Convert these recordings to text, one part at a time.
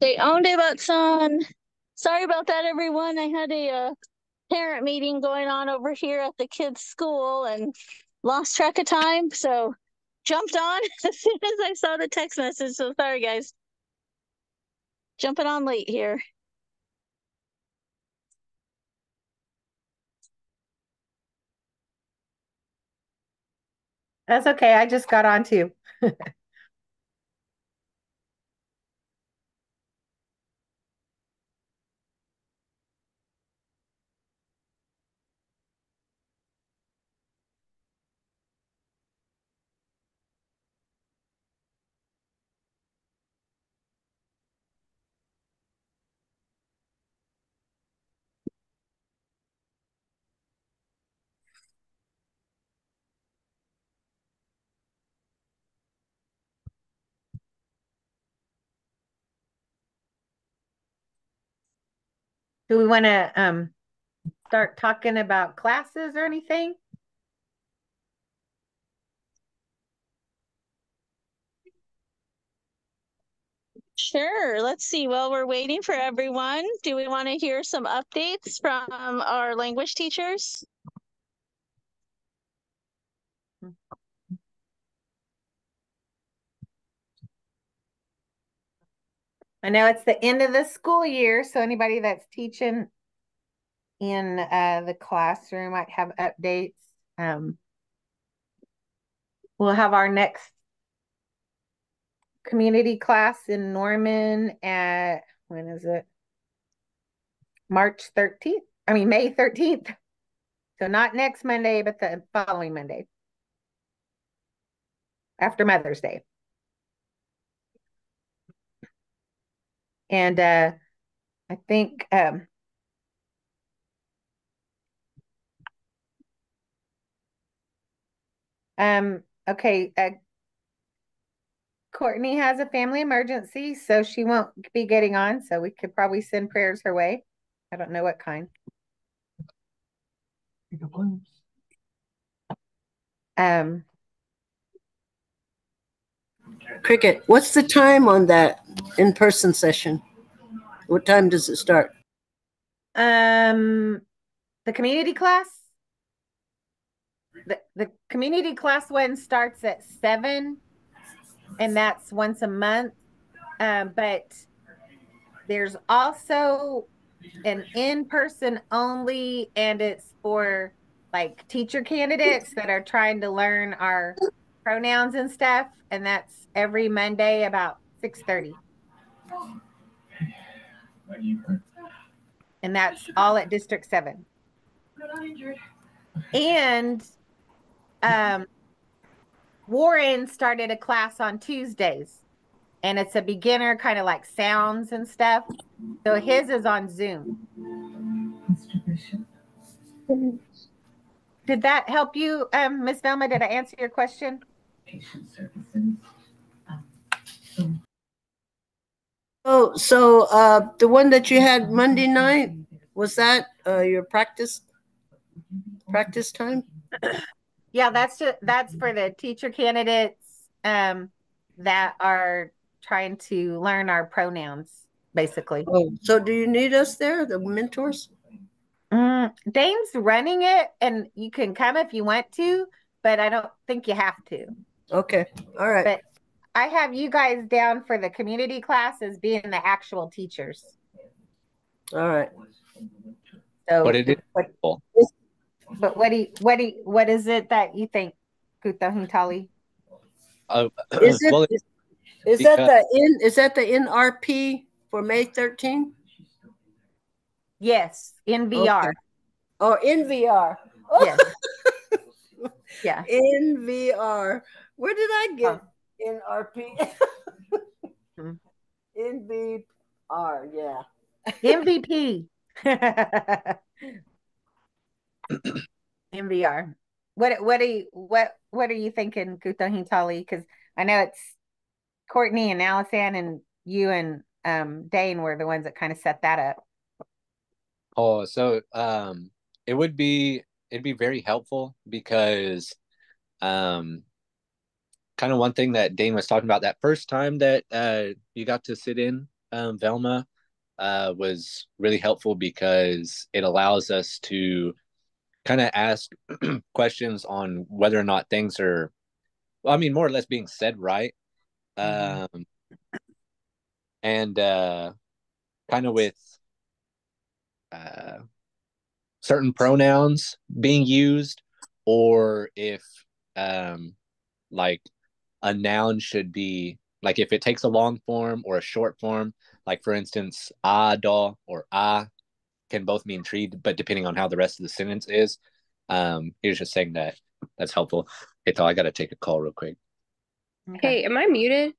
They owned it, son. Sorry about that, everyone. I had a uh, parent meeting going on over here at the kids' school and lost track of time. So jumped on as soon as I saw the text message. So sorry, guys. Jumping on late here. That's okay. I just got on too. Do we want to um start talking about classes or anything? Sure. Let's see. While we're waiting for everyone, do we want to hear some updates from our language teachers? I know it's the end of the school year, so anybody that's teaching in uh, the classroom might have updates. Um, we'll have our next community class in Norman at when is it? March 13th. I mean May 13th. So not next Monday, but the following Monday. After Mother's Day. And uh I think um um okay, uh, Courtney has a family emergency, so she won't be getting on. So we could probably send prayers her way. I don't know what kind. Um, Cricket, what's the time on that in-person session? What time does it start? um, the community class. The the community class one starts at seven, and that's once a month. Um, but there's also an in-person only, and it's for like teacher candidates that are trying to learn our pronouns and stuff, and that's every Monday about six thirty. And that's all at District Seven. And um, Warren started a class on Tuesdays, and it's a beginner kind of like sounds and stuff. So his is on Zoom. Did that help you, um, Miss Velma? Did I answer your question? Oh, so uh, the one that you had Monday night, was that uh, your practice, practice time? Yeah, that's just that's for the teacher candidates um, that are trying to learn our pronouns, basically. Oh, so do you need us there, the mentors? Mm, Dane's running it, and you can come if you want to, but I don't think you have to. Okay, all right. But I have you guys down for the community class as being the actual teachers. All right. So, But it is but, cool. but what do you, what do you, what is it that you think, Kuta Hintali? Uh, Is it, well, is- is that the in, is that the NRP for May 13? Yes, NVR. VR. Or NVR. VR? Yes. yeah. NVR. Where did I get NRP? In VR, yeah. MVP. MVR. What what are you what what are you thinking, Kuta Hintali? Because I know it's Courtney and Allison and you and um Dane were the ones that kind of set that up. Oh, so um it would be it'd be very helpful because um kind of one thing that Dane was talking about that first time that uh you got to sit in um, Velma uh, was really helpful because it allows us to kind of ask questions on whether or not things are, well, I mean, more or less being said right. Mm-hmm. Um, and uh, kind of with uh, certain pronouns being used, or if um, like a noun should be like if it takes a long form or a short form, like for instance, ah, da, or ah can both mean tree, but depending on how the rest of the sentence is. Um, he was just saying that that's helpful. Hey, Tal, I got to take a call real quick. Okay. Hey, am I muted?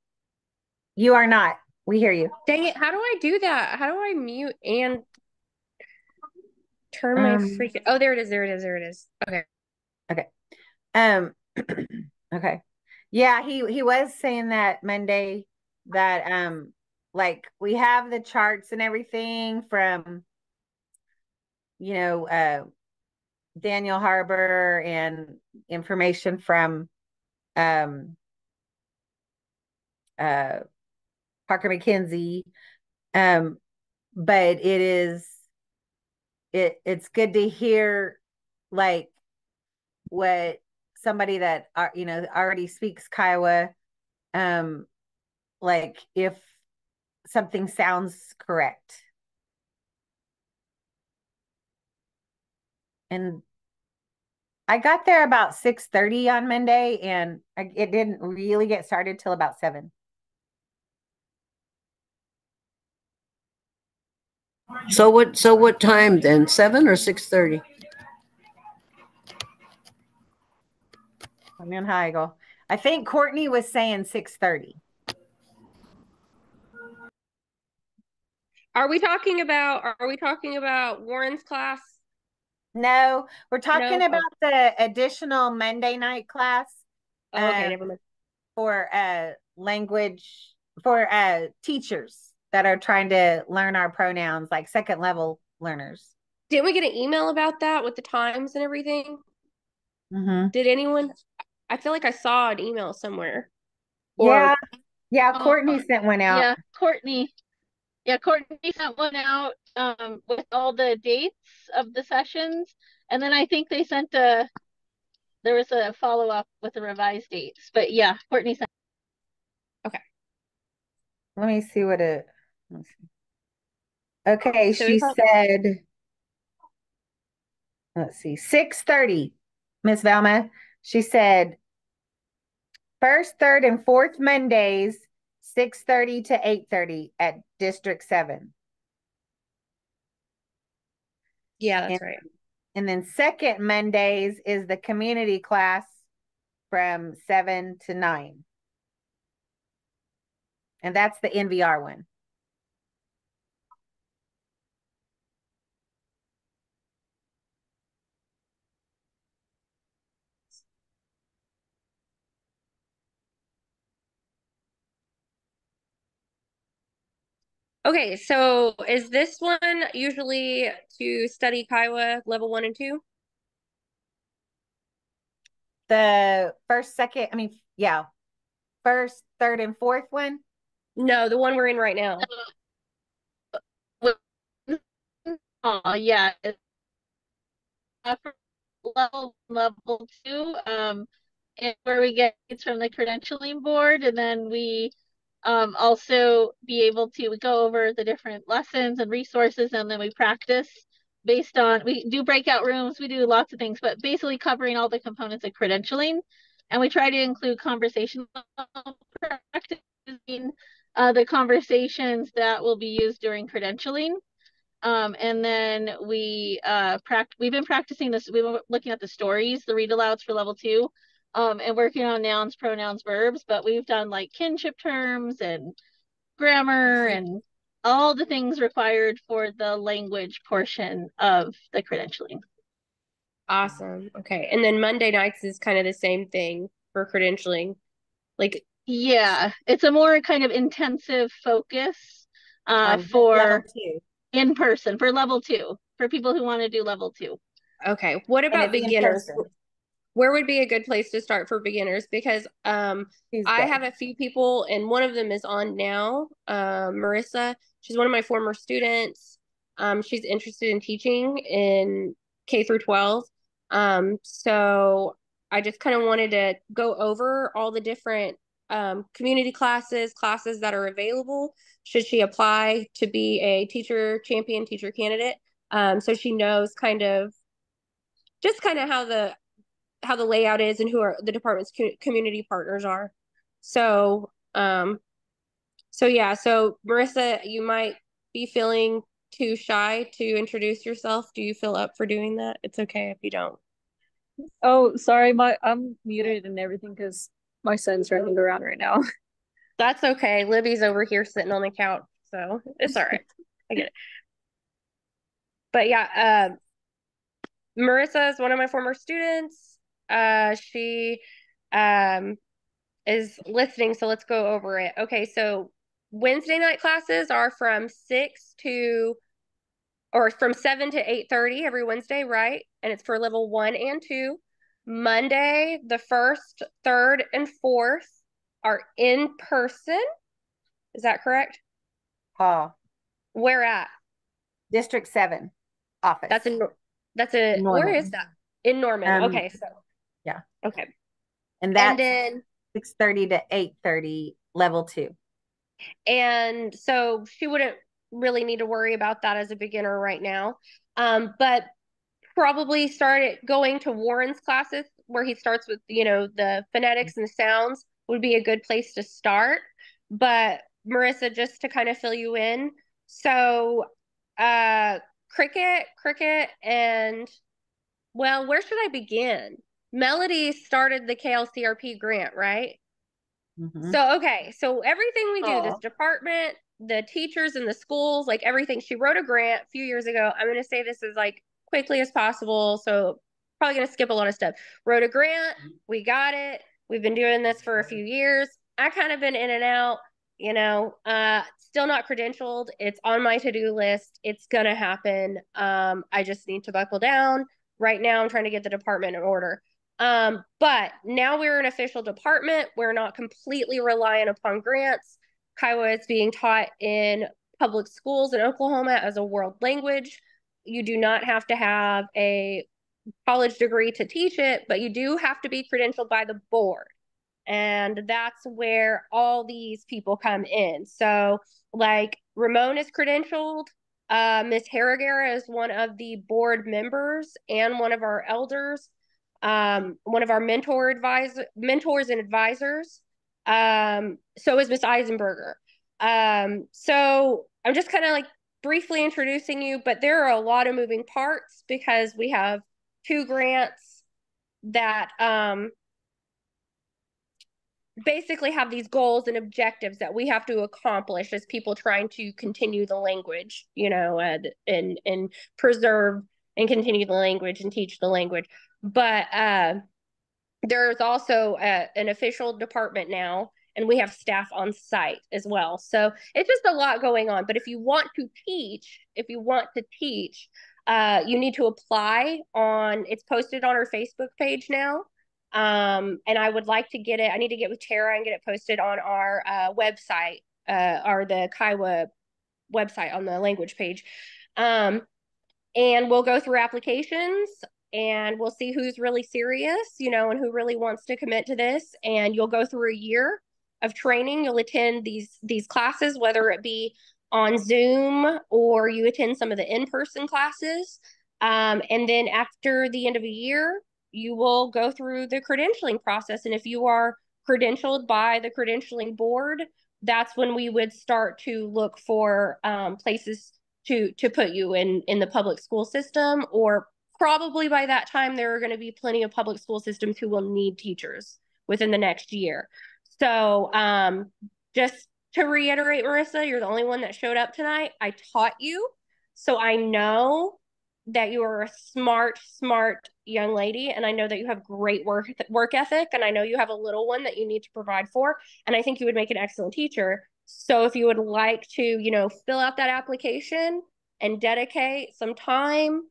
You are not. We hear you. Dang it. How do I do that? How do I mute and turn my um, freaking Oh, there it is. There it is. There it is. Okay. Okay. Um okay. Yeah, he he was saying that Monday that um like we have the charts and everything from you know uh Daniel Harbour and information from um uh Parker McKenzie. Um but it is it it's good to hear like what somebody that are you know already speaks Kiowa um like if something sounds correct and I got there about 6:30 on Monday and I, it didn't really get started till about 7. So what so what time then? 7 or 6:30? I'm in Heigl. I think Courtney was saying 6:30. Are we talking about are we talking about Warren's class? No, we're talking no? about the additional Monday night class. Oh, okay, uh, never mind. For uh language for uh teachers that are trying to learn our pronouns like second level learners. Didn't we get an email about that with the times and everything? Mm-hmm. Did anyone I feel like I saw an email somewhere. Or, yeah. Yeah, Courtney uh, sent one out. Yeah, Courtney. Yeah, Courtney sent one out um, with all the dates of the sessions. And then I think they sent a there was a follow up with the revised dates. But yeah, Courtney sent Okay. Let me see what it see. Okay, she said let's see, 6:30, Miss Velma. She said First, third, and fourth Mondays, 6:30 to 8:30 at District 7. Yeah, that's and, right. And then second Mondays is the community class from 7 to 9. And that's the NVR one. Okay, so is this one usually to study Kiowa level one and two? The first, second, I mean, yeah, first, third, and fourth one? No, the one we're in right now. Oh, yeah. Level level two, um, and where we get it's from the credentialing board, and then we um, also be able to go over the different lessons and resources and then we practice based on we do breakout rooms we do lots of things but basically covering all the components of credentialing. And we try to include conversational practicing uh, the conversations that will be used during credentialing. Um, and then we uh, pract- we've been practicing this we were looking at the stories the read alouds for level two um, and working on nouns, pronouns, verbs, but we've done like kinship terms and grammar and all the things required for the language portion of the credentialing. Awesome. Okay. And then Monday nights is kind of the same thing for credentialing. Like yeah, it's a more kind of intensive focus uh for in person for level 2 for people who want to do level 2. Okay. What about beginners? Where would be a good place to start for beginners? Because um, I have a few people, and one of them is on now. Uh, Marissa, she's one of my former students. Um, she's interested in teaching in K through 12. Um, so I just kind of wanted to go over all the different um, community classes, classes that are available. Should she apply to be a teacher champion, teacher candidate? Um, so she knows kind of just kind of how the how the layout is and who are the department's co- community partners are. So, um, so yeah. So Marissa, you might be feeling too shy to introduce yourself. Do you feel up for doing that? It's okay if you don't. Oh, sorry, my I'm muted and everything because my son's running around right now. That's okay. Libby's over here sitting on the couch, so it's all right. I get it. But yeah, um, Marissa is one of my former students. Uh, she um is listening, so let's go over it. Okay, so Wednesday night classes are from six to or from seven to eight thirty every Wednesday, right? And it's for level one and two. Monday, the first, third, and fourth are in person. Is that correct? Hall, Where at? District Seven office. That's in that's a where Norman. is that? In Norman. Um, okay, so yeah. Okay. and And that's then six thirty to eight thirty, level two. and so she wouldn't really need to worry about that as a beginner right now. Um, but probably start going to Warren's classes where he starts with, you know, the phonetics and the sounds would be a good place to start. But Marissa, just to kind of fill you in. So uh cricket, cricket, and well, where should I begin? Melody started the KLCRP grant, right? Mhm. So okay, so everything we do, Aw. this department, the teachers and the schools, like everything, she wrote a grant a few years ago. I'm gonna say this as like quickly as possible. So probably gonna skip a lot of stuff. Wrote a grant, we got it. We've been doing this for a few years. I kind of been in and out, you know, uh still not credentialed. It's on my to-do list. It's gonna happen. Um, I just need to buckle down. Right now I'm trying to get the department in order. Um, but now we're an official department. We're not completely reliant upon grants. Kiowa is being taught in public schools in Oklahoma as a world language. You do not have to have a college degree to teach it, but you do have to be credentialed by the board. And that's where all these people come in. So, like Ramon is credentialed. Uh, Miss Harrogera is one of the board members and one of our elders um, one of our mentor advisor mentors and advisors. Um, so is Miss Eisenberger. Um, so I'm just kind of like briefly introducing you, but there are a lot of moving parts because we have two grants that um basically have these goals and objectives that we have to accomplish as people trying to continue the language, you know, and and and preserve and continue the language and teach the language. But uh, there's also a, an official department now, and we have staff on site as well. So it's just a lot going on. But if you want to teach, if you want to teach, uh, you need to apply on. It's posted on our Facebook page now. Um, and I would like to get it. I need to get with Tara and get it posted on our uh, website, uh, or the Kiowa website on the language page. Um, and we'll go through applications and we'll see who's really serious, you know, and who really wants to commit to this. And you'll go through a year of training. You'll attend these these classes, whether it be on Zoom or you attend some of the in-person classes. Um, and then after the end of a year, you will go through the credentialing process. And if you are credentialed by the credentialing board, that's when we would start to look for um, places to to put you in in the public school system or probably by that time there are going to be plenty of public school systems who will need teachers within the next year. So um just to reiterate marissa you're the only one that showed up tonight. I taught you so i know that you are a smart smart young lady and i know that you have great work work ethic and i know you have a little one that you need to provide for and i think you would make an excellent teacher. So if you would like to, you know, fill out that application and dedicate some time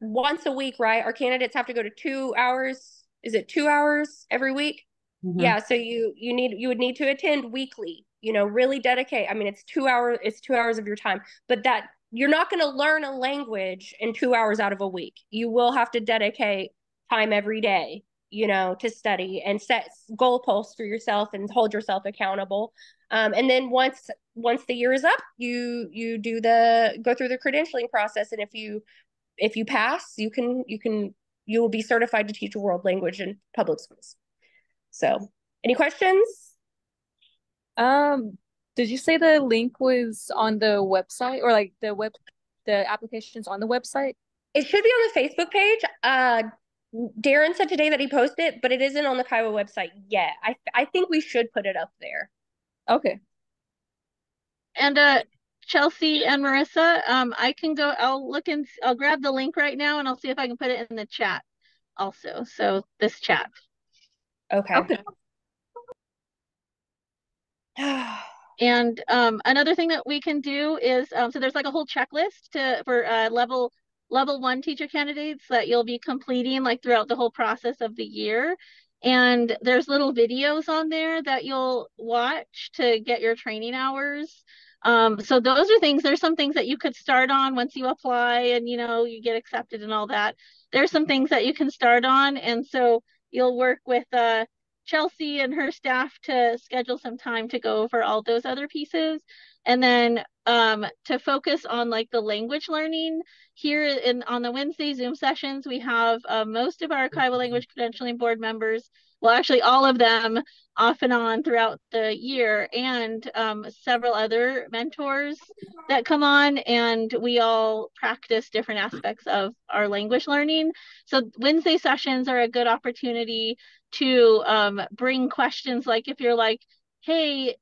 once a week, right? Our candidates have to go to two hours is it two hours every week? Mhm. Yeah, so you you need you would need to attend weekly. You know, really dedicate. I mean, it's two hours. It's two hours of your time, but that you're not going to learn a language in two hours out of a week. You will have to dedicate time every day. You know, to study and set goalposts for yourself and hold yourself accountable. Um, and then once once the year is up, you you do the go through the credentialing process, and if you if you pass, you can you can you will be certified to teach a world language in public schools. So, any questions? Um, did you say the link was on the website or like the web the applications on the website? It should be on the Facebook page. Uh, Darren said today that he posted it, but it isn't on the Kiowa website yet. I I think we should put it up there. Okay. And uh Chelsea and Marissa, um I can go I'll look and I'll grab the link right now and I'll see if I can put it in the chat also. So this chat. Okay. Okay. And um, another thing that we can do is um, so there's like a whole checklist to for uh, level level one teacher candidates that you'll be completing like throughout the whole process of the year. And there's little videos on there that you'll watch to get your training hours. Um, so those are things, there's some things that you could start on once you apply and you know you get accepted and all that. There's some things that you can start on. And so you'll work with uh Chelsea and her staff to schedule some time to go over all those other pieces. And then um, to focus on like the language learning here in on the Wednesday Zoom sessions, we have uh, most of our archival Language Credentialing Board members, well, actually all of them off and on throughout the year and um, several other mentors that come on and we all practice different aspects of our language learning. So Wednesday sessions are a good opportunity to um, bring questions like if you're like, hey,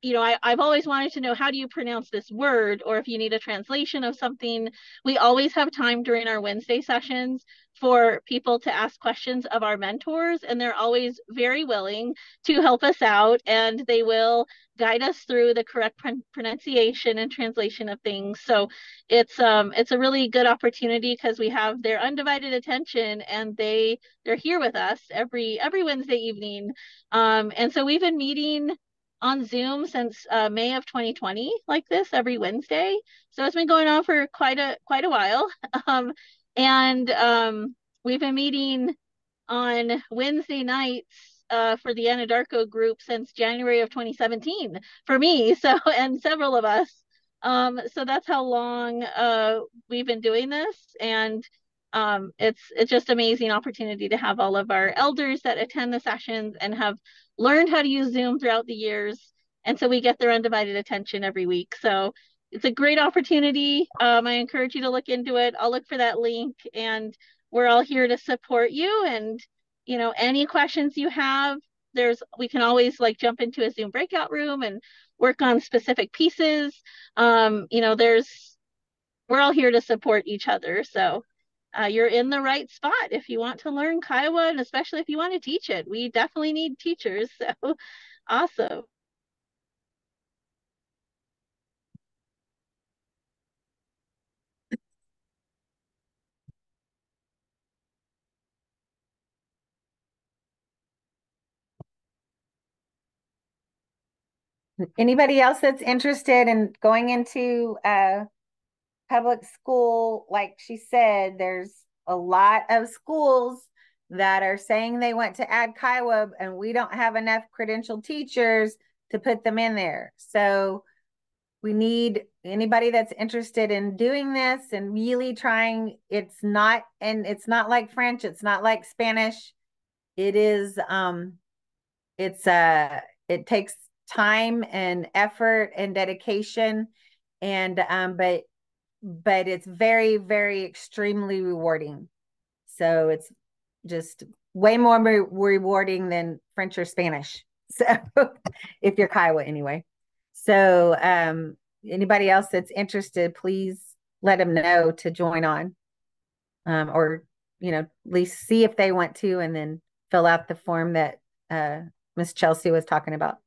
you know, I, I've always wanted to know how do you pronounce this word, or if you need a translation of something, we always have time during our Wednesday sessions for people to ask questions of our mentors, and they're always very willing to help us out, and they will guide us through the correct pr- pronunciation and translation of things. So it's um it's a really good opportunity because we have their undivided attention, and they they're here with us every every Wednesday evening. Um, and so we've been meeting on Zoom since uh, May of 2020, like this every Wednesday. So it's been going on for quite a quite a while. Um, and um, we've been meeting on Wednesday nights uh, for the Anadarko group since January of 2017 for me. So and several of us. Um, so that's how long uh, we've been doing this, and um, it's it's just amazing opportunity to have all of our elders that attend the sessions and have learned how to use Zoom throughout the years. And so we get their undivided attention every week. So it's a great opportunity. Um, I encourage you to look into it. I'll look for that link and we're all here to support you. And, you know, any questions you have, there's, we can always like jump into a Zoom breakout room and work on specific pieces. Um, you know, there's, we're all here to support each other. So uh, you're in the right spot if you want to learn Kiowa and especially if you want to teach it. We definitely need teachers. So awesome. Anybody else that's interested in going into uh public school, like she said, there's a lot of schools that are saying they want to add Kiowa and we don't have enough credentialed teachers to put them in there. So we need anybody that's interested in doing this and really trying it's not and it's not like French, it's not like Spanish. It is um it's uh it takes time and effort and dedication and um but but it's very very extremely rewarding. So it's just way more re- rewarding than french or spanish. So if you're kiowa anyway. So um anybody else that's interested please let them know to join on. Um or you know at least see if they want to and then fill out the form that uh miss chelsea was talking about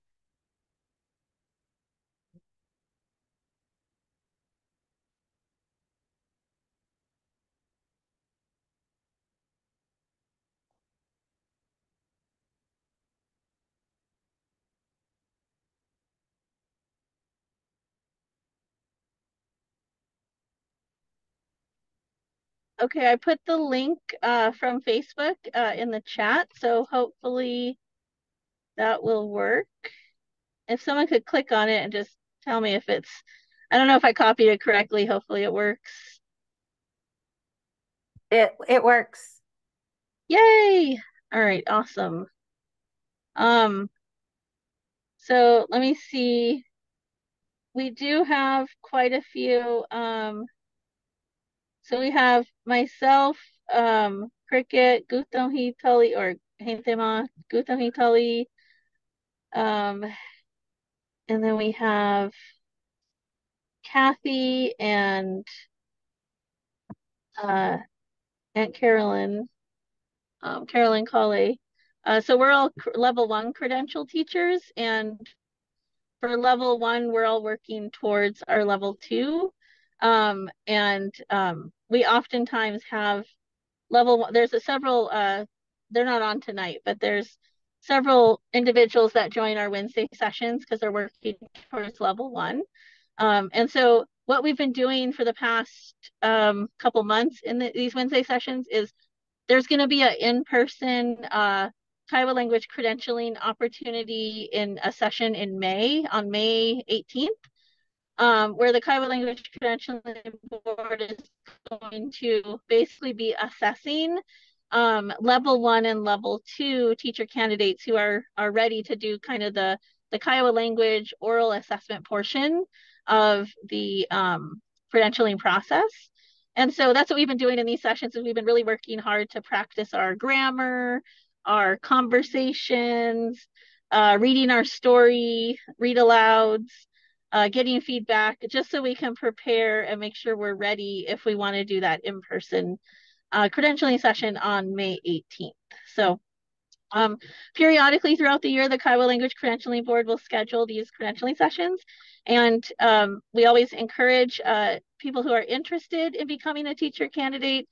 okay, I put the link uh, from Facebook uh, in the chat, so hopefully that will work. If someone could click on it and just tell me if it's, I don't know if I copied it correctly. Hopefully it works. It it works. Yay! All right, awesome. Um, so let me see. We do have quite a few. Um, so we have myself, um, Cricket, Gutom Hitali, or Hintema, Gutom Hitali. Um, and then we have Kathy and uh, Aunt Carolyn, um, Carolyn Colley. Uh, so we're all level one credential teachers, and for level one, we're all working towards our level two. Um, and um, we oftentimes have level one, there's a several, uh, they're not on tonight, but there's several individuals that join our Wednesday sessions because they're working towards level one. Um, and so what we've been doing for the past um, couple months in the, these Wednesday sessions is there's going to be an in-person uh, Kiowa language credentialing opportunity in a session in May on May 18th, um, where the Kiowa language credentialing board is going to basically be assessing um, level one and level two teacher candidates who are are ready to do kind of the the Kiowa language oral assessment portion of the um, credentialing process. And so that's what we've been doing in these sessions is we've been really working hard to practice our grammar, our conversations, uh, reading our story, read alouds, uh, getting feedback, just so we can prepare and make sure we're ready if we want to do that in-person uh, credentialing session on May 18th. So um, periodically throughout the year, the Kiowa Language Credentialing Board will schedule these credentialing sessions. And um, we always encourage uh, people who are interested in becoming a teacher candidate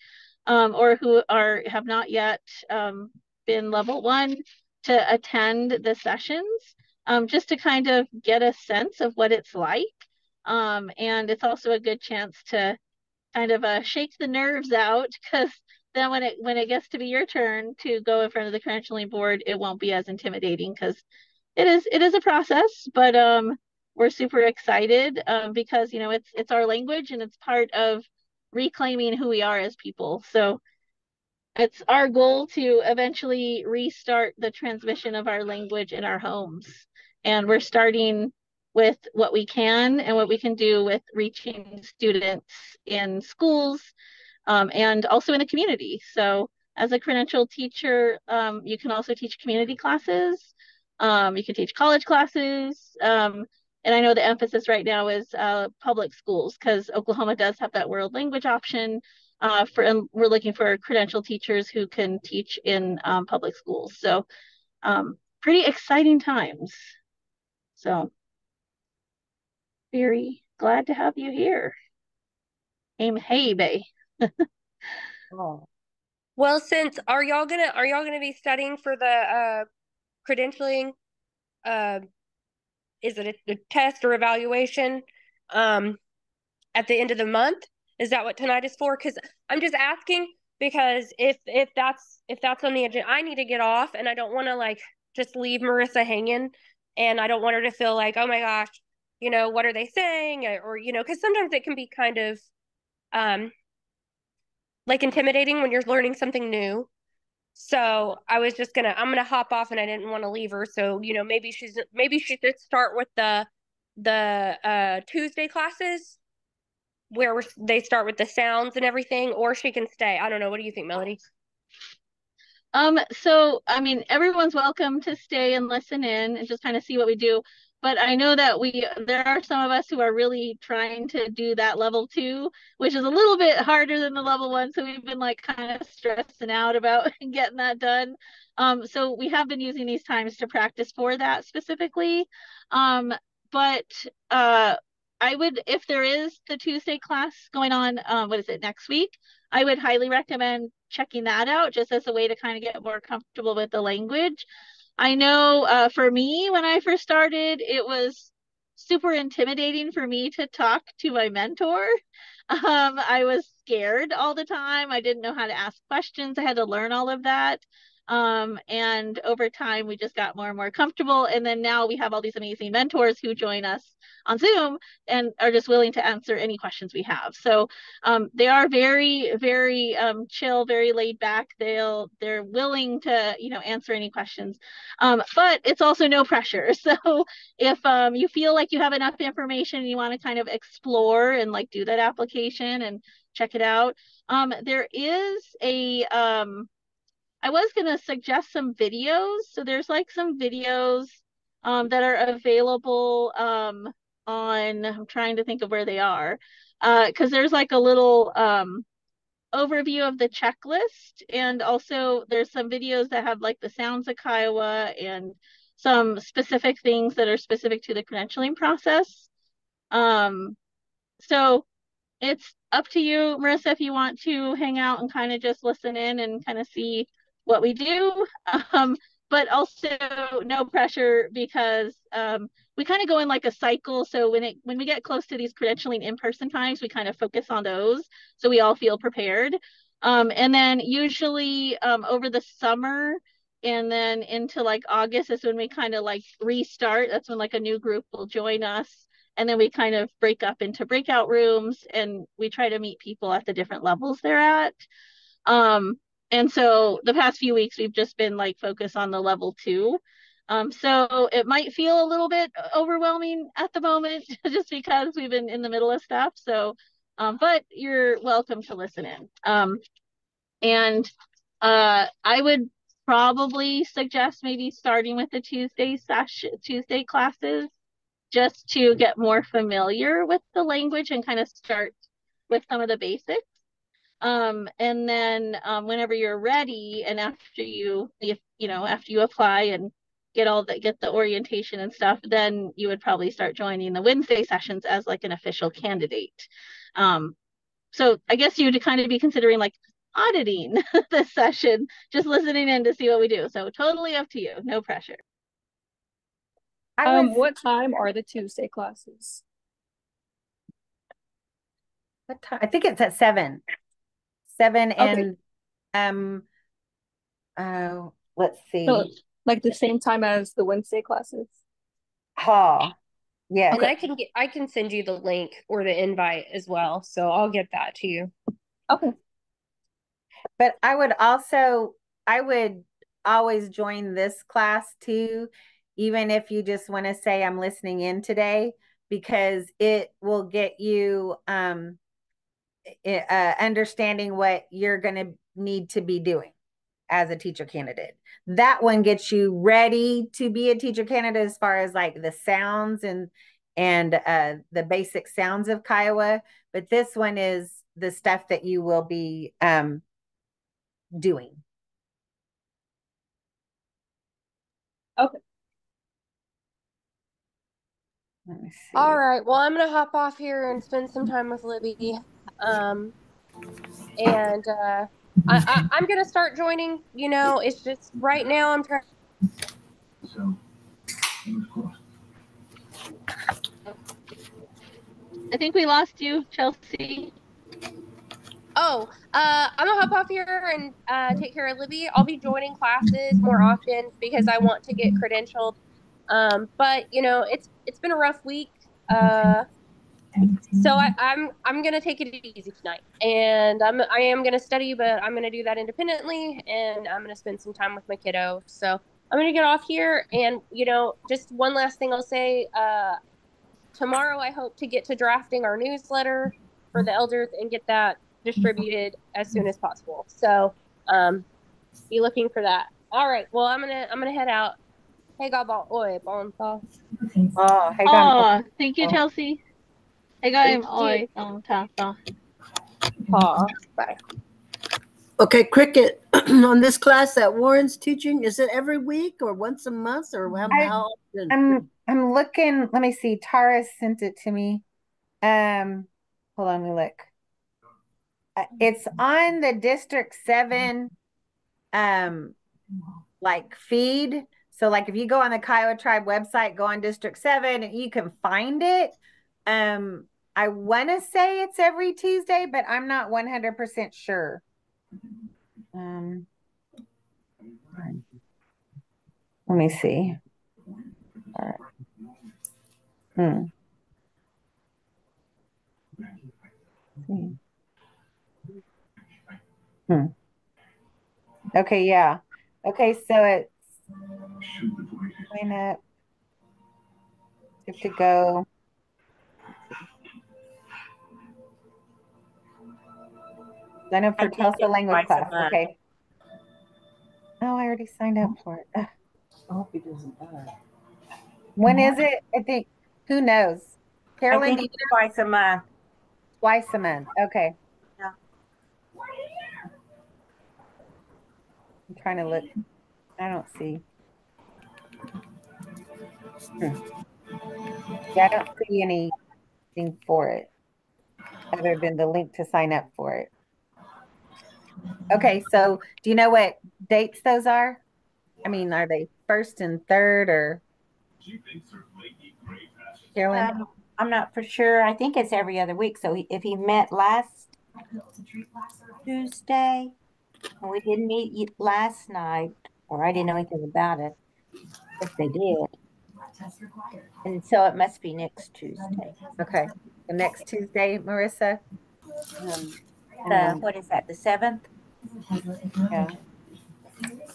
um, or who are have not yet um, been level one to attend the sessions um, just to kind of get a sense of what it's like. Um, and it's also a good chance to kind of uh, shake the nerves out because then when it when it gets to be your turn to go in front of the credentialing board, it won't be as intimidating because it is it is a process, but um we're super excited um, because you know it's it's our language and it's part of reclaiming who we are as people. So it's our goal to eventually restart the transmission of our language in our homes. And we're starting with what we can and what we can do with reaching students in schools um, and also in the community. So as a credentialed teacher, um, you can also teach community classes. Um, you can teach college classes. Um, and I know the emphasis right now is uh, public schools because Oklahoma does have that world language option. Uh, for and we're looking for credential teachers who can teach in um, public schools. So um, pretty exciting times. So very glad to have you here. Aim hey bay. oh. Well, since are y'all gonna are y'all gonna be studying for the uh credentialing uh is it a, a test or evaluation um at the end of the month? Is that what tonight is for? Because I'm just asking because if if that's if that's on the agenda, I need to get off and I don't want to like just leave Marissa hanging and I don't want her to feel like, oh my gosh, you know, what are they saying? Or, you know, because sometimes it can be kind of um like intimidating when you're learning something new. So I was just gonna I'm gonna hop off and I didn't want to leave her. So, you know, maybe she's maybe she should start with the the uh Tuesday classes where they start with the sounds and everything, or she can stay. I don't know. What do you think, Melody? Um, so I mean, everyone's welcome to stay and listen in and just kind of see what we do. But I know that we there are some of us who are really trying to do that level two, which is a little bit harder than the level one. So we've been like kind of stressing out about getting that done. Um, so we have been using these times to practice for that specifically. Um, but uh I would, if there is the Tuesday class going on, um, what is it, next week, I would highly recommend checking that out just as a way to kind of get more comfortable with the language. I know uh, for me, when I first started, it was super intimidating for me to talk to my mentor Um, I was scared all the time. I didn't know how to ask questions. I had to learn all of that. Um, and over time, we just got more and more comfortable. And then now we have all these amazing mentors who join us on Zoom and are just willing to answer any questions we have. So um, they are very, very um, chill, very laid back. They'll they're willing to you know answer any questions, um, but it's also no pressure. So if um, you feel like you have enough information, and you want to kind of explore and like do that application and check it out. Um, there is a I was going to suggest some videos. So there's like some videos um, that are available um, on, I'm trying to think of where they are, because uh, there's like a little um, overview of the checklist. And also there's some videos that have like the sounds of Kiowa and some specific things that are specific to the credentialing process. Um, so it's up to you, Marissa, if you want to hang out and kind of just listen in and kind of see what we do, um, but also no pressure because um, we kind of go in like a cycle. So when it when we get close to these credentialing in person times, we kind of focus on those so we all feel prepared. Um, and then usually um, over the summer and then into like August is when we kind of like restart. That's when like a new group will join us. And then we kind of break up into breakout rooms and we try to meet people at the different levels they're at. Um, and so the past few weeks, we've just been like focused on the level two. Um, so it might feel a little bit overwhelming at the moment just because we've been in the middle of stuff. So, um, but you're welcome to listen in. Um, and uh, I would probably suggest maybe starting with the Tuesday session, Tuesday classes, just to get more familiar with the language and kind of start with some of the basics. Um, and then um, whenever you're ready and after you, if, you know, after you apply and get all that, get the orientation and stuff, then you would probably start joining the Wednesday sessions as like an official candidate. Um, so I guess you'd kind of be considering like auditing this session, just listening in to see what we do. So totally up to you, no pressure. Um, what time are the Tuesday classes? What time? I think it's at seven seven okay. and um uh let's see. So, like the same time as the wednesday classes? Ha yeah. And i can get i can send you the link or the invite as well so i'll get that to you. Okay. But i would also i would always join this class too even if you just want to say i'm listening in today because it will get you um uh, understanding what you're going to need to be doing as a teacher candidate. That one gets you ready to be a teacher candidate as far as like the sounds and and uh, the basic sounds of Kiowa. But this one is the stuff that you will be um, doing. Okay. All right. Well, I'm going to hop off here and spend some time with Libby. Um, and uh, I, I, am gonna start joining. You know, it's just right now I'm trying. So, I think we lost you, Chelsea. Oh, uh, I'm gonna hop off here and uh, take care of Libby. I'll be joining classes more often because I want to get credentialed. Um, but you know, it's it's been a rough week. Uh, so I, am I'm, I'm gonna take it easy tonight, and I'm I am gonna study, but I'm gonna do that independently, and I'm gonna spend some time with my kiddo. So I'm gonna get off here, and you know, just one last thing I'll say. Uh, tomorrow I hope to get to drafting our newsletter for the elders and get that distributed as soon as possible. So um, be looking for that. All right. Well, I'm gonna I'm gonna head out. Hey, God, oi, bon Oh, hey, God. Oh, thank you, Chelsea. Ikaw oi ang tata. Bye. Okay, Cricket, on this class that Warren's teaching, is it every week or once a month or how, I, how often? I'm I'm looking, let me see. Tara sent it to me. Um, hold on, let me look. Uh, it's on the District 7 um like feed. So like if you go on the Kiowa Tribe website, go on District 7 and you can find it. Um I want to say it's every Tuesday, but I'm not 100% sure. Um, let me see. Hmm. Hmm. Okay, yeah. Okay, so it's sign up. Have to go. Sign up I for think Tulsa language class. month. Okay. Oh, I already signed up for it. Ugh. I hope he doesn't die. When is it? I think. Who knows? Carolyn, I Carolyn, think it's twice a month. twice a month. Okay. Yeah. I'm trying to look. I don't see. Hmm. Yeah, I don't see anything for it other than the link to sign up for it. Okay, so do you know what dates those are? I mean, are they first and third or? Carolyn? Um, I'm not for sure. I think it's every other week. So if he met last Tuesday, and we didn't meet last night, or I didn't know anything about it, if they did. And so it must be next Tuesday. Okay, the next Tuesday, Marissa? Um, the, what is that, the seventh? Yeah.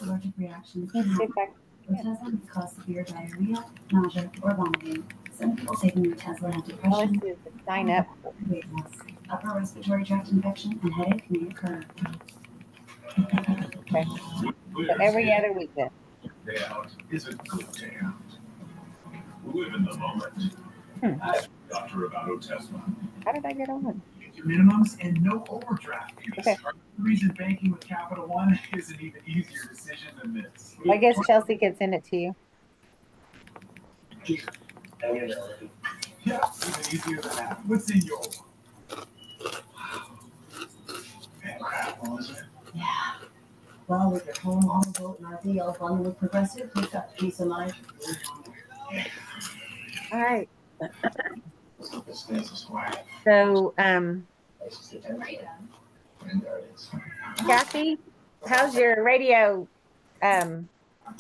Allergic reactions Let's see if I- Otezla may cause severe diarrhea, nausea, or vomiting. Some people taking Otezla have Oh, let's depression, the sign up. weight loss, upper respiratory tract infection, and headache may occur. Okay. So every other week then. Day out is a good day out. Live in the moment. Hmm. Ask your doctor about Otezla. How did I get on? Get your minimums and no overdraft fees. Okay. The reason banking with Capital One is an even easier decision than this. I guess Chelsea can send it to you. Yeah, even easier than that. What's in your Man, crap, Elizabeth. Yeah. Well, with your home, auto, boat, and RV all bundled with Progressive, you've got the peace of mind. All right. This is a swag. So, um, And there it is. Kathy, how's your radio um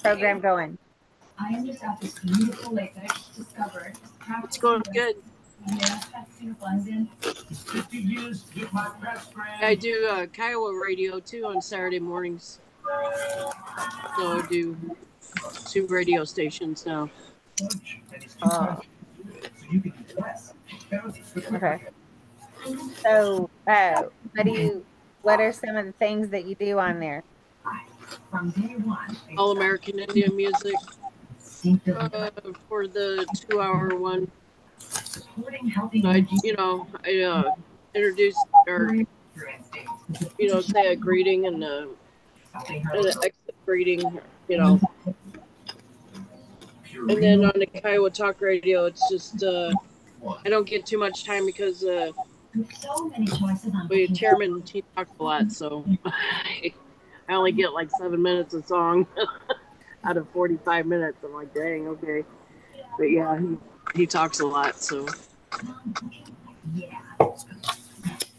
program going? I am just at this beautiful lake that I just discovered. It's going good. Manifest in abundance. 50 years with my best friend. I do uh, Kiowa radio too on Saturday mornings. So I do two radio stations now. Coach, and he's Oh. So you can do less. Okay. So, uh, what do you? What are some of the things that you do on there? All American Indian music uh, for the two-hour one. I, you know, I uh, introduce or you know say a greeting and uh, an exit greeting, you know, and then on the Kiowa Talk Radio, it's just uh, I don't get too much time because uh, So many choices on. the chairman he talks a lot, so I only get like seven minutes a song out of forty-five minutes. I'm like, dang, okay, but yeah, he he talks a lot, so Yeah.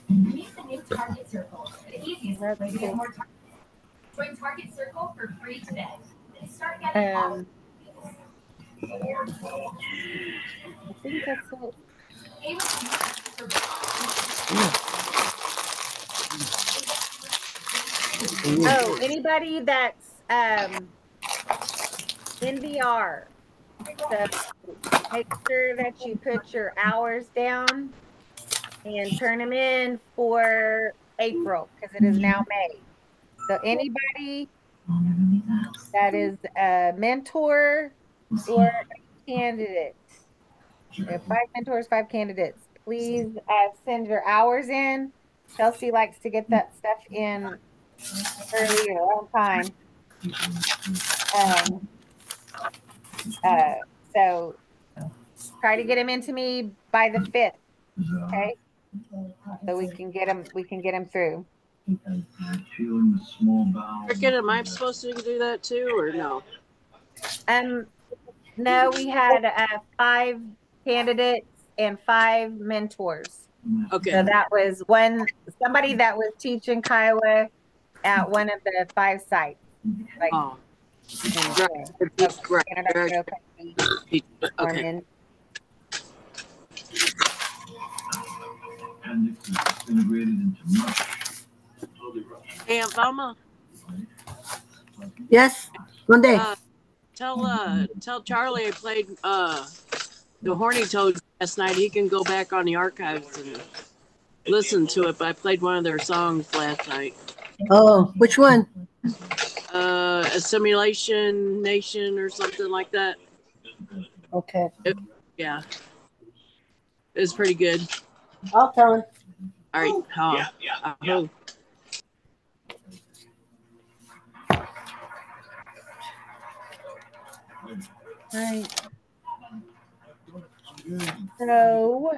Use the new Target Circle, the easiest way to get more Target. Join Target Circle for free today. Start getting all Um, I think that's it. Oh, anybody that's um in VR, so make sure that you put your hours down and turn them in for April because it is now May. So anybody that is a mentor or a candidate, we have five mentors, five candidates. Please uh, send your hours in. Chelsea likes to get that stuff in early or on time. Um, uh, so try to get them into me by the fifth, okay? So we can get them, we can get them through. Feeling the small bowels. Cricket, am I supposed to do that too, or no? Um, no, we had uh, five candidates and five mentors. Okay. So that was one somebody that was teaching Kiowa at one of the five sites. Like Oh, in right. the- of Right. introductory company Okay. men- And it's disintegrated into mush. Hey, Aunt Velma, Yes, Monday. uh, tell uh tell Charlie I played uh the Horny Toad last night. He can go back on the archives and listen to it. But I played one of their songs last night. Oh, which one? Uh, Assimilation Nation or something like that. Okay. Yeah, it was pretty good. I'll tell him. All right, uh, Yeah, yeah, I yeah. Right. So,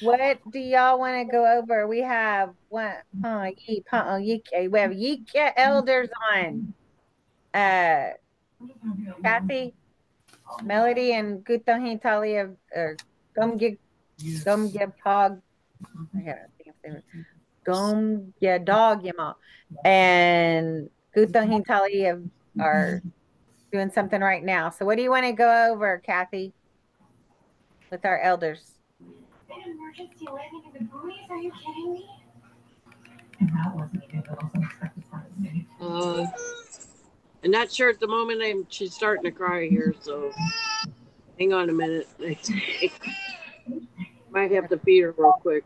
what do y'all want to go over? We have one, uh, ye, uh, ye, we have Yika elders on. Uh, Kathy, Melody, and Gutohin Talia, or Gumgig, of their- Gum, yeah, dog, yama, and Gutohin Talia are doing something right now. So, what do you want to go over, Kathy, with our elders? An emergency landing in the buoys? Are you kidding me? Uh, I'm not sure at the moment. I'm she's starting to cry here, so hang on a minute. Might have to feed her real quick.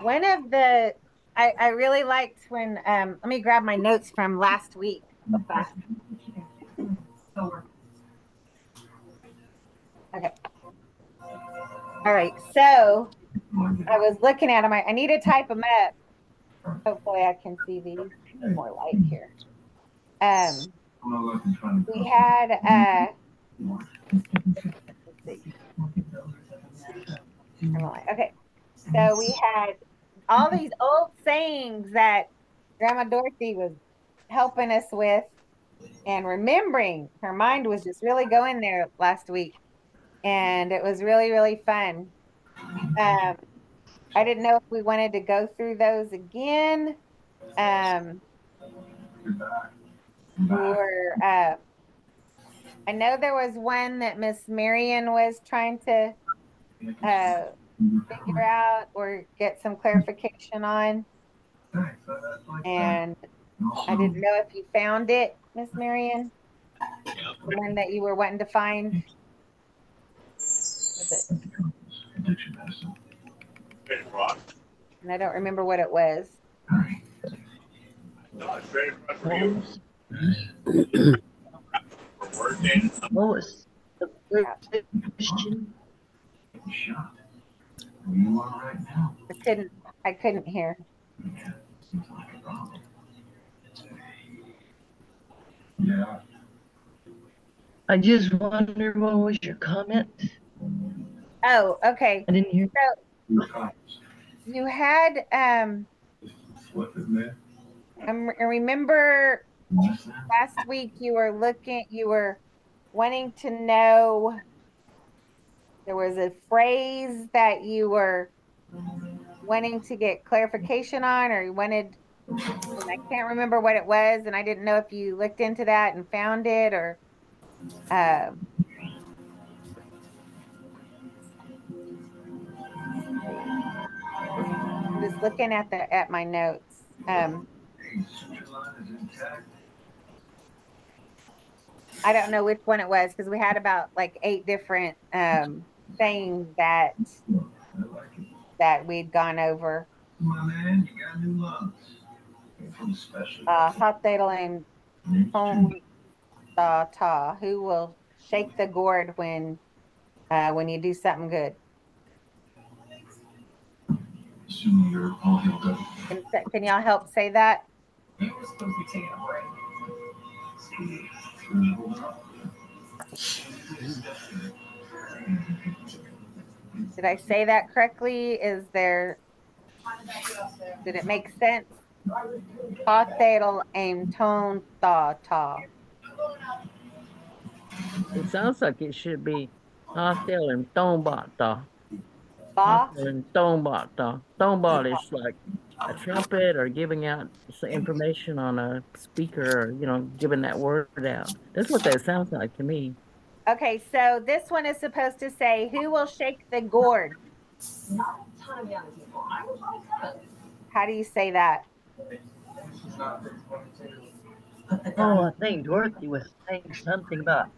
One of the I, I really liked when um let me grab my notes from last week. Okay. All right. So I was looking at them. I, I need to type them up. Hopefully I can see these. More light here. Um we had uh okay. So we had all these old sayings that Grandma Dorothy was helping us with and remembering. Her mind was just really going there last week. And it was really, really fun. Um, I didn't know if we wanted to go through those again. Um, or uh, I know there was one that Miss Marion was trying to uh, figure out or get some clarification on. And I didn't know if you found it, Miss Marion. The one that you were wanting to find. Was it? Addiction rock. And I don't remember what it was. No, it's very rough for you. For work, Dan, What was the question? shot. Where you are right now. I couldn't. I couldn't hear. Seems like a problem. Yeah. I just wonder what was your comment? Oh, okay. I didn't hear. So Your cops. you had um. What is that? I'm- I remember last week you were looking. You were wanting to know. There was a phrase that you were wanting to get clarification on, or you wanted. I can't remember what it was, and I didn't know if you looked into that and found it, or. Um, I'm just looking at the at my notes. Um. I don't know which one it was because we had about like eight different um, things that that we'd gone over. My man, you got new. Uh, hot and home ta ta. Who will shake the gourd when uh, when you do something good? Assuming you're all healed up. Can, can y'all help say that? You were supposed to be taking a break. Did I say that correctly? Is there? Did it make sense? Hot and tone ta ta. It sounds like it should be. Hostel and Thonebata. Ba? And Thonebata. Thonebata is like a trumpet or giving out information on a speaker or, you know, giving that word out. That's what that sounds like to me. Okay, so this one is supposed to say, "Who will shake the gourd?" Not a ton of young people. I would like that. How do you say that? Oh, I think Dorothy was saying something about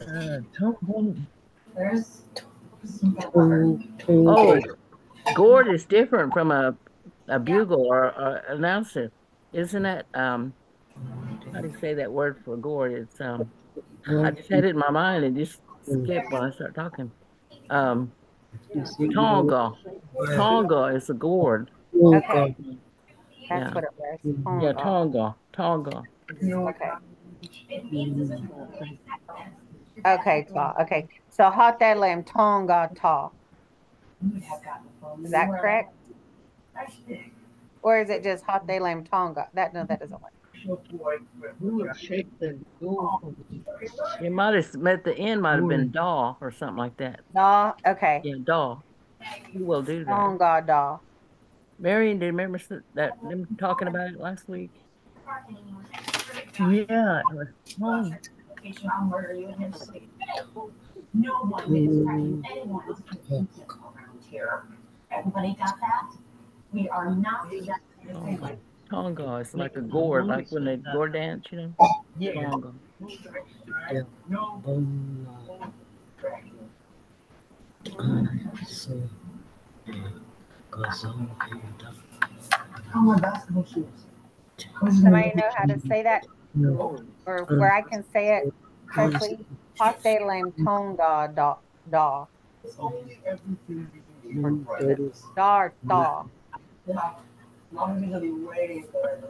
uh, Oh, gourd is different from a a bugle or, or announcer, isn't that? Um, how do you say that word for gourd? It's um, I just had it in my mind and just skipped when I start talking. Um, tonga, tonga is a gourd. Okay, that's Yeah. what it was. Mm. Yeah, Tonga. tonga, tonga. Okay. Okay, ta. Okay, so hotelem tonga ta. Is that correct? Or is it just hotelem tonga? That no, that doesn't work. Who will shake the gourd? It might have meant the end might have been mm. daw or something like that. Da. Okay. Yeah, daw. You will do that? Tonga da. Marion, do you remember that them talking about it last week? Yeah. it was fun. Location, I'll murder you in his sleep. No one is threatening anyone to keep around here. Everybody got that? We are not that kind of family. Tonga is like a gourd, like when they gourd dance, you know? Tonga. uh, so, uh, Somebody know how to say that, No, or where I can say it correctly? Hotelem tonga da da. that is Da. Da. I'm gonna be waiting for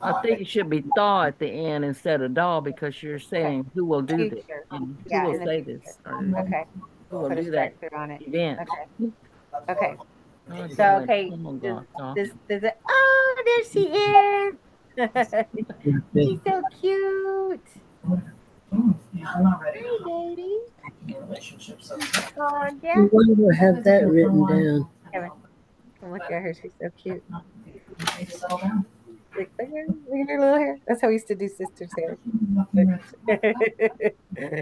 I think it should be thaw at the end instead of daw because you're saying who will do this. Who Yeah, will say this or Okay. Put a do that strike through on it. event. Okay. Okay. Oh, So God, okay. Does, thaw. does, does it? Oh, there she is. She's so cute. I'm not ready. Hi, baby. Relationships. Oh, yeah. I wonder to have that written down. Look at her. She's so cute. Need to settle down. Look at her, look at her little hair. That's how we used to do sisters' hair.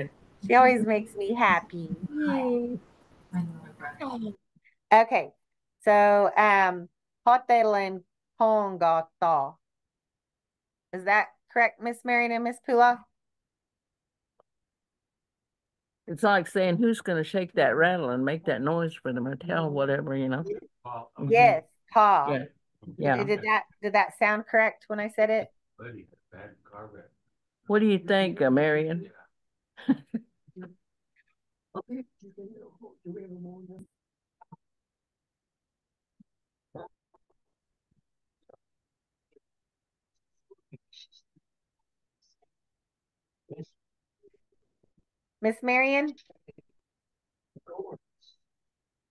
she always makes me happy. Yay. Okay, so um, Hotelem Tongata. Is that correct, Miss Marion and Miss Pula? It's like saying who's going to shake that rattle and make that noise for the motel, whatever, you know? Yes, ta. Yeah. Yeah. Did that did that sound correct when I said it? What do you think, uh, Marion? Miss Marion?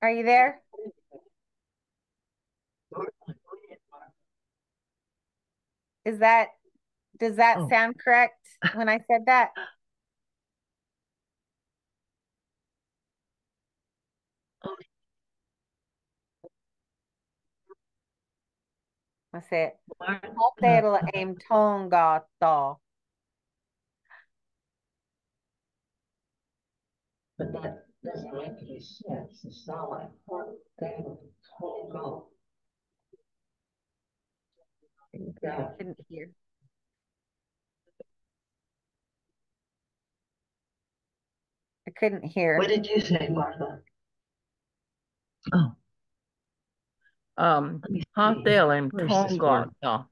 Are you there? Is that does that Oh. sound correct when I said that? I said, Hotel aim tonga to. But that doesn't make any sense. It's not like Tonga. I couldn't hear. I couldn't hear. What did you say, Martha? Oh. Um, Hotel and Where's this Tonga.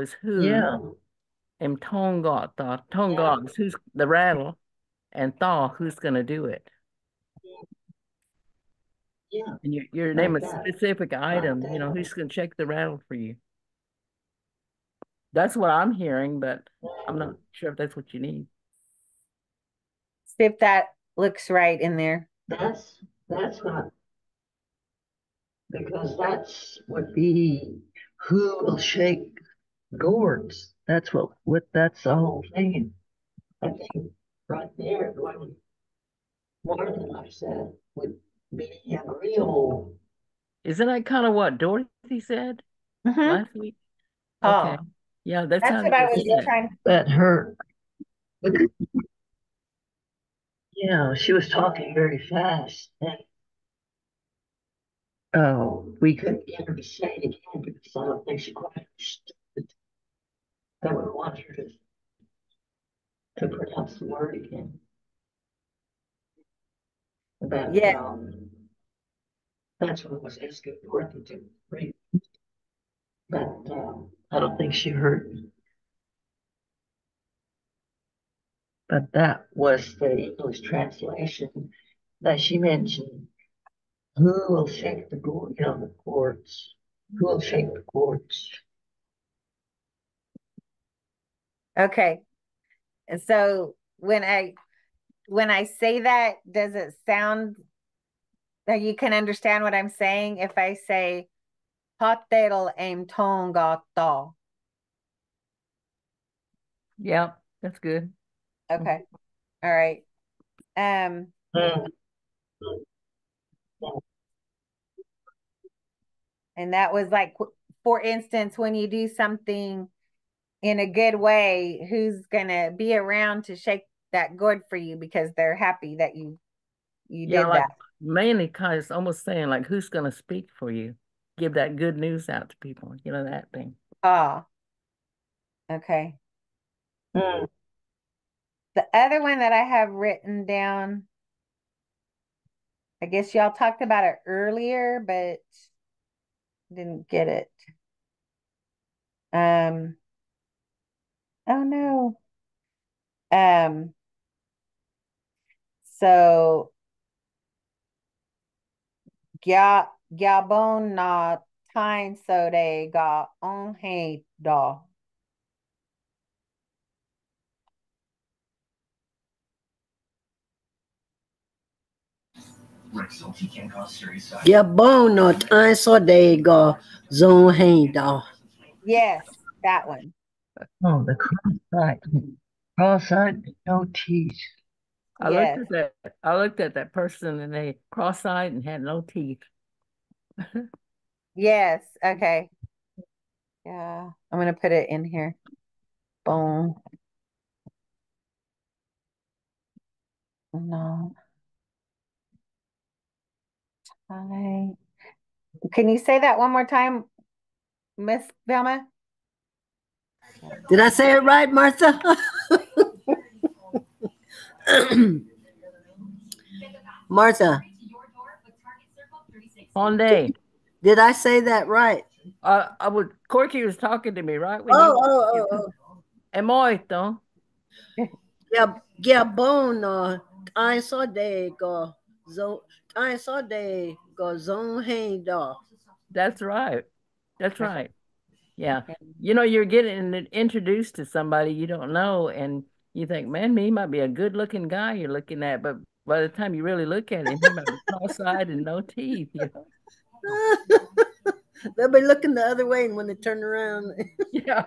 Is who? Yeah. And Tonga, Tonga is who's the rattle, and Thaw, who's gonna do it? Yeah. And your your name is specific item, you know, who's gonna check the rattle for you? That's what I'm hearing, but I'm not sure if that's what you need. See if that looks right in there. That's, that's not, because that's would be who will shake gourds. That's what, what, that's the whole thing. I think right there, what more than I said would be a real, Isn't that kind of what Dorothy said Mhm. last week? Oh. Okay. Yeah, that That's what I was she said. trying. that hurt. Yeah, she was talking very fast and oh, we couldn't get her to say it again because I don't think she quite understood. That we want her to to pronounce the word again. About, Yeah. um, that's what I was asking Dorothy to read. But, um, I don't think she heard me. But that was the English translation that she mentioned. Who will shake the gourd, you know, the gourds? Who will shake the courts? Okay. And so when I when I say that, does it sound that you can understand what I'm saying if I say hotel aim tongato? Yeah, that's good. Okay. All right. Um Mm. And that was like for instance when you do something in a good way, who's gonna be around to shake that gourd for you because they're happy that you you Yeah, did like that. mainly kind of almost saying like who's gonna speak for you? Give that good news out to people, you know, that thing. Ah. Okay. Mm. The other one that I have written down, I guess y'all talked about it earlier, but didn't get it. Um, oh no. Um, so Gabon na time so they got on da. Gabon no time so they go zone hang da. Yes, that one. Oh, the cross-eyed, cross-eyed, no teeth. I Yes. looked at that I looked at that person and they cross-eyed and had no teeth. Yes, okay. Yeah, I'm gonna put it in here. Boom. No. Hi. Can you say that one more time, Miss Velma? Did I say it right, Martha? Martha, Hyundai. did I say that right? Uh, I would Corky was talking to me, right? When Oh, you oh, oh, oh. É muito. Gab- Gabon no time so they go zone time so they hang da. That's right. That's right. Yeah. You know, you're getting introduced to somebody you don't know, and you think, man, he might be a good looking guy you're looking at, but by the time you really look at him, he might be cross-eyed and no teeth, you know? They'll be looking the other way and when they turn around. Yeah.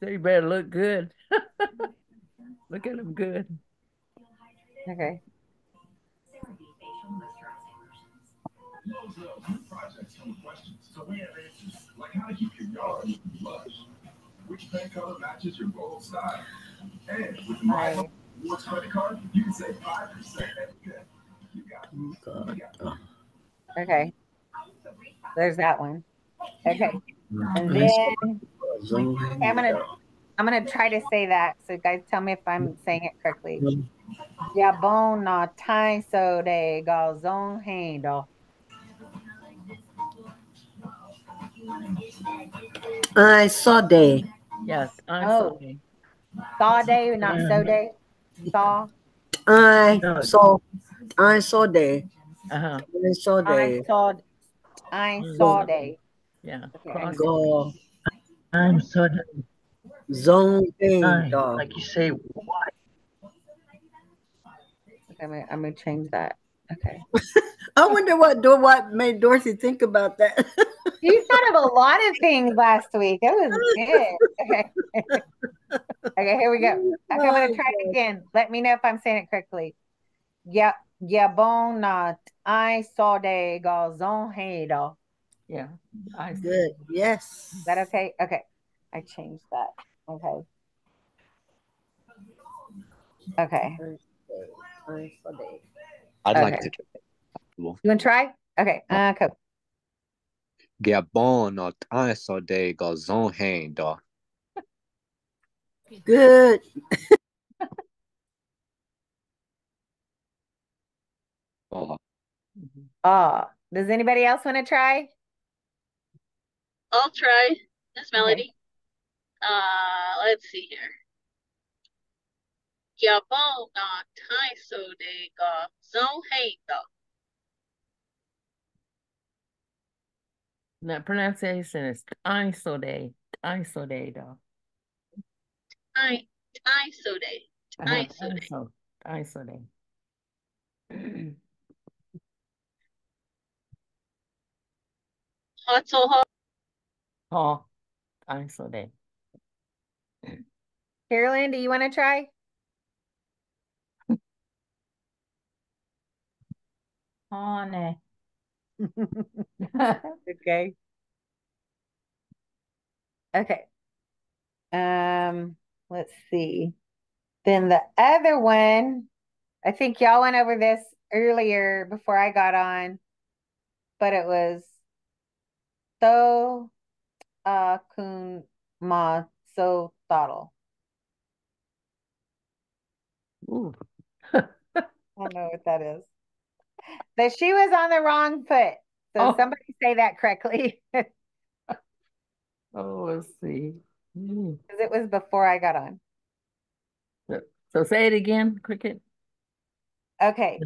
So you better look good. Look at him good. Okay. Projects come with questions, so we have answers like how to keep your yard lush, which paint color matches your bold style, and with the My Home Rewards credit card, you can save five percent every day. You got it. You got it. Okay. There's that one. Okay. And then okay, I'm gonna I'm gonna try to say that. So guys tell me if I'm saying it correctly. Mm-hmm. Yeah, bon na time so they go zone handle. I saw day. Yes, I'm Oh. sorry. Saw day, not so day. Saw. I saw I saw day. Uh-huh. I saw I they. saw I saw day. Yeah. Okay, I Go I'm so zone hang done. da. Like you say, what? Okay, I'm gonna, I'm gonna change that. Okay. I wonder what do what made Dorothy think about that. You thought of a lot of things last week. That was good. Okay. okay, here we go. Okay, I'm gonna try it again. Let me know if I'm saying it correctly. Yeah, yeah, bon not I saw de gazon hedo. Yeah. I Good. Yes. Is that okay? Okay. I changed that. Okay. Okay. I'd like Okay. to. You want to try? Okay. Uh, cool. Gabon not I de gazon hein. Good. Oh, Oh, does anybody else want to try? I'll try. This melody. Uh, let's see here. Gabon na tai so de ga zon hey da. That pronunciation is isode, isode, though. Tai tai so de. Tai so de. Iso, isode. Hot so hot. Oh, isode. Carolyn, do you want to try? Honey. Okay. Okay. Um, let's see. Then the other one, I think y'all went over this earlier before I got on, but it was so uh kun ma so throttle. Ooh. I don't know what that is. The she was on the wrong foot. So Oh. somebody say that correctly. Oh, let's see. Hmm. Because it was before I got on. So, so say it again, Cricket. Okay.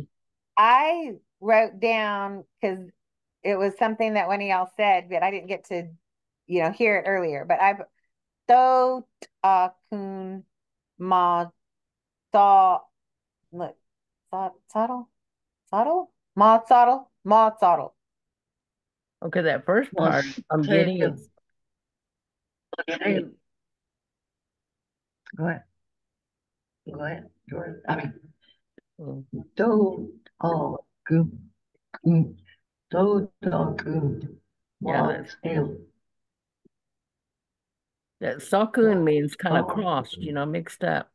I wrote down because it was something that one of y'all said, but I didn't get to, you know, hear it earlier. But I've so kun ma thought look thought saddle saddle ma saddle. Okay, that first Well, part I'm say it getting again. it. Go ahead. Go ahead, Jordan. I mean, do oh good, good, do do good. Yeah, Well, that's- still, that Sakun means kind of Oh. crossed, you know, mixed up.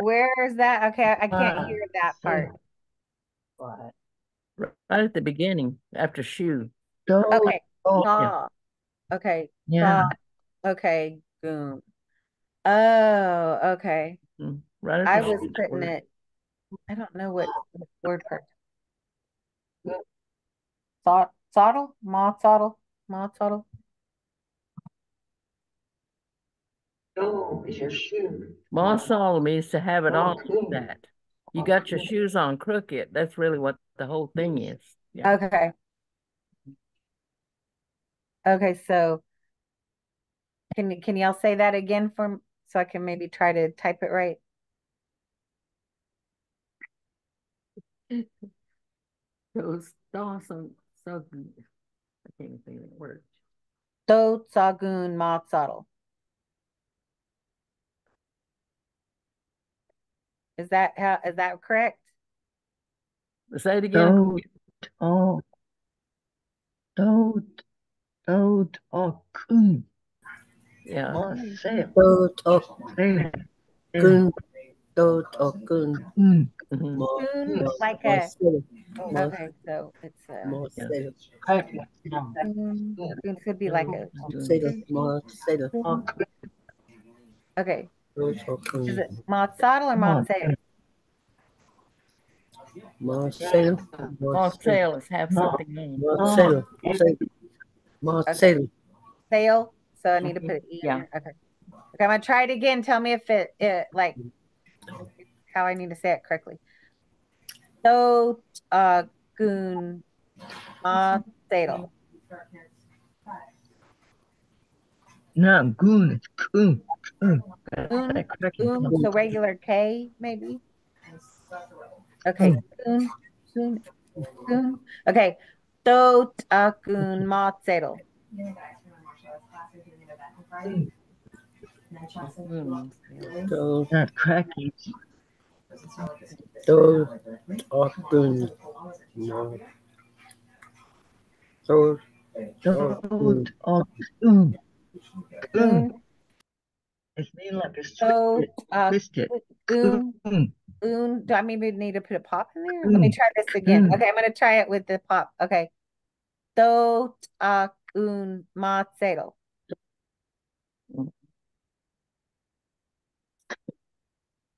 Where is that? Okay, I can't Uh, hear that part. What? Right at the beginning, after shoe. Do Okay. oh Saw. Okay. yeah. Saw. Okay. Boom. Oh, okay. Mm, Right at I was putting word. it, I don't know what what word part. Sod, soddle, mod soddle, mod soddle. Do is your shoe. Ma Monsol means to have it Oh, on cool. that. You got your shoes on crooked. That's really what the whole thing is. Yeah. Okay. Okay, so can y- can y'all say that again for m- so I can maybe try to type it right? Those awesome. So. I can't even think of the word. Do sagun mod soddle. Is that how is that correct? Say it again. Do oh do do oh kun. Yeah. Well, say it. Do to Say it. kun. Do to kun. Kun. Mhm. Mo Kun, mo like a okay, so it's uh mo Yeah. sele. Okay. kun, kun could be like a Sele. Mo sele. Kun. okay. Do. Is it mod or Come mod on. sale? Mo sele. Mo All sele. sailors have something on. Mo sele. Sele. Mo Okay. sele. Sale. So I need to put E in Yeah. Okay. Okay, I'm gonna try it again. Tell me if it it like how I need to say it correctly. So uh goon uh sale. No, kun. It's kun. Kun. Goon, Say it correctly. goon, so regular K maybe. Okay, goon, goon, goon. Okay, Tot akun matzedel. So Not cracking. Those often no. Those Don't often oh, mm. It's made like a Tot twisted, twisted. akun Mm, un. Do I maybe need to put a pop in there? Let me try this again. Okay, I'm gonna try it with the pop. Okay. Tot akun matzedel.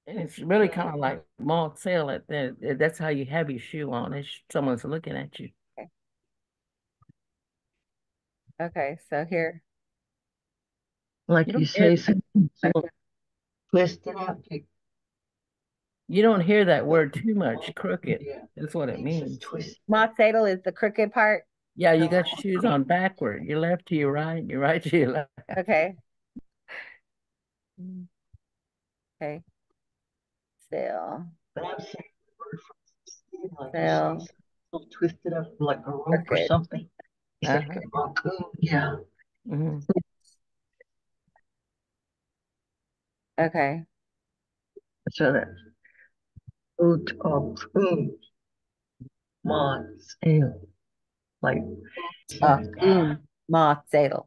And it's really kind of like malt sale at that. That's how you have your shoe on. It's someone's looking at you. Okay. Okay, so here. Like You you say something so twisted up. you don't hear that word too much. Crooked. Yeah. That's what it It's means. just twisted. Is the crooked part. Yeah, you got your shoes on backward. Your left to your right, your right to your left. Okay. Okay. Still. But I'm saying the word for twisted, like you Still. say something so twisted up like a rope or something. Uh-huh. a raccoon. Yeah. hmm Okay. So that root of mods, ale, like Akun matzedel.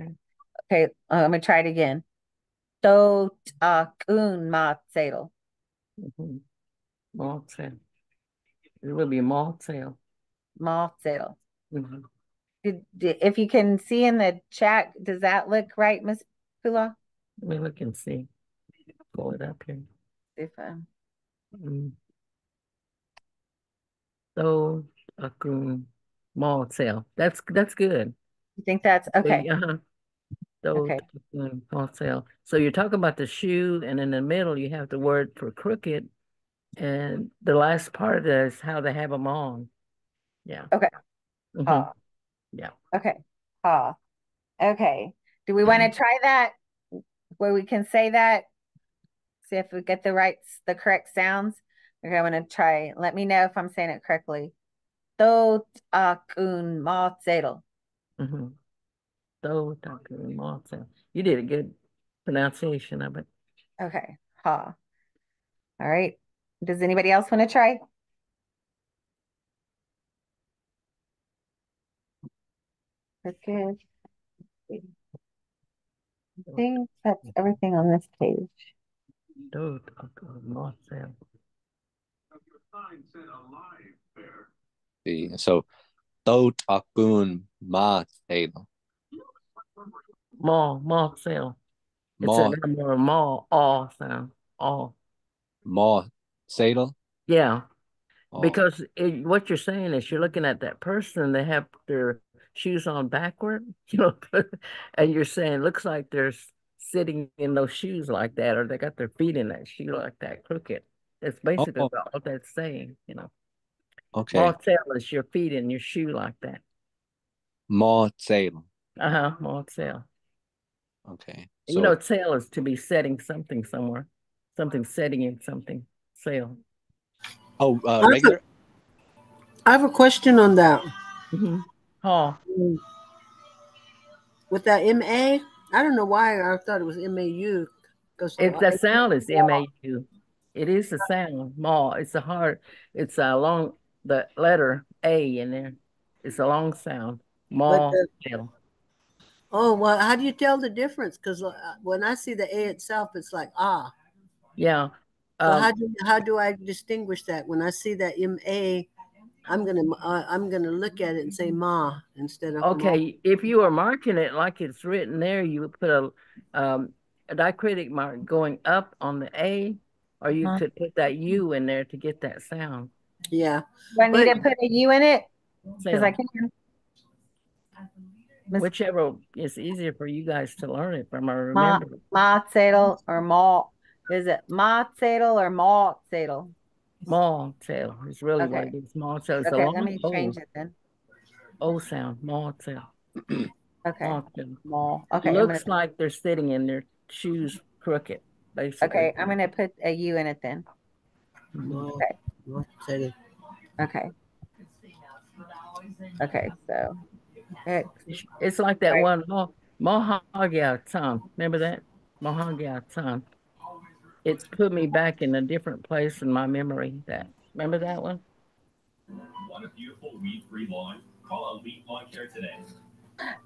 Okay. Okay, uh, I'm gonna try it again. Tot matzedel. hmm Malt sale. It will be malt sale. Matzedel. hmm Did, did, if you can see in the chat, does that look right, Miss Pula? Let me look and see. Pull it up here. If um, Mm. So, akun malt sale. That's that's good. you think that's So, okay? uh-huh. So, Okay. malt sale. So you're talking about the shoe, and in the middle you have the word for crooked, and the last part is how they have them on. Yeah. Okay. Mhm. Ha. Yeah. Okay. Ha. Okay. Do we want to try that where we can say that? See if we get the right, the correct sounds. Okay, I'm gonna try. Let me know if I'm saying it correctly. Tot akun matzedel. Mm-hmm. So, akun malt. You did a good pronunciation of it. Okay. Ha. All right. Does anybody else want to try? Okay. I think that's everything on this page. So, akun malt sale. See, so Tot akun ma sale. Mall, mall sale. It's Ma a number mall, all sound, all. ma sale. Yeah, Oh, because it, what you're saying is you're looking at that person, they have their shoes on backward, you know, and you're saying looks like they're sitting in those shoes like that, or they got their feet in that shoe like that, crooked. That's basically oh, what that's saying, you know. okay. Mall sale is your feet in your shoe like that. Ma sale. Uh-huh, mall sale. Okay. You know, So sale is to be setting something somewhere, something setting in something, sale. oh, uh, I have a- regular. I have a question on that. Mm-hmm. Oh, With that MA, I don't know why I thought it was MAU. Because It's the sound is M A U. It is the sound. Mall. It's a hard. It's a long. The letter A in there. It's a long sound. Mall. the- Oh, well, how do you tell the difference? Because when I see the A itself, it's like ah. Yeah. So how Um, do how do I distinguish that when I see that M A? I'm gonna uh, I'm gonna look at it and say ma instead of ma. okay. If you are marking it like it's written there, you would put a um a diacritic mark going up on the A, or you Uh-huh. could put that U in there to get that sound. Yeah. Do I need But- to put a U in it? Because I can. Miss Whichever is easier for you guys to learn it from. I Ma remember. Matzedel or ma. Is it Matzedel or ma Maltzedel? Mall tail is really what Okay. it is. Mall tail. It's a Okay, long let me O, change it then. O sound. Mall tail. Okay, Mall tail. mall. Okay, I'm gonna, Looks like they're sitting in their shoes crooked, basically. okay, I'm gonna put a U in it then. Ma- Okay. ma- say it. Okay. Okay, so it, It's like that Right. one Mo Mohagia Tom. Remember that? Mohagia Tom. It's put me back in a different place in my memory. That remember that one? Want a beautiful weed-free lawn? Call Elite Lawn Care today.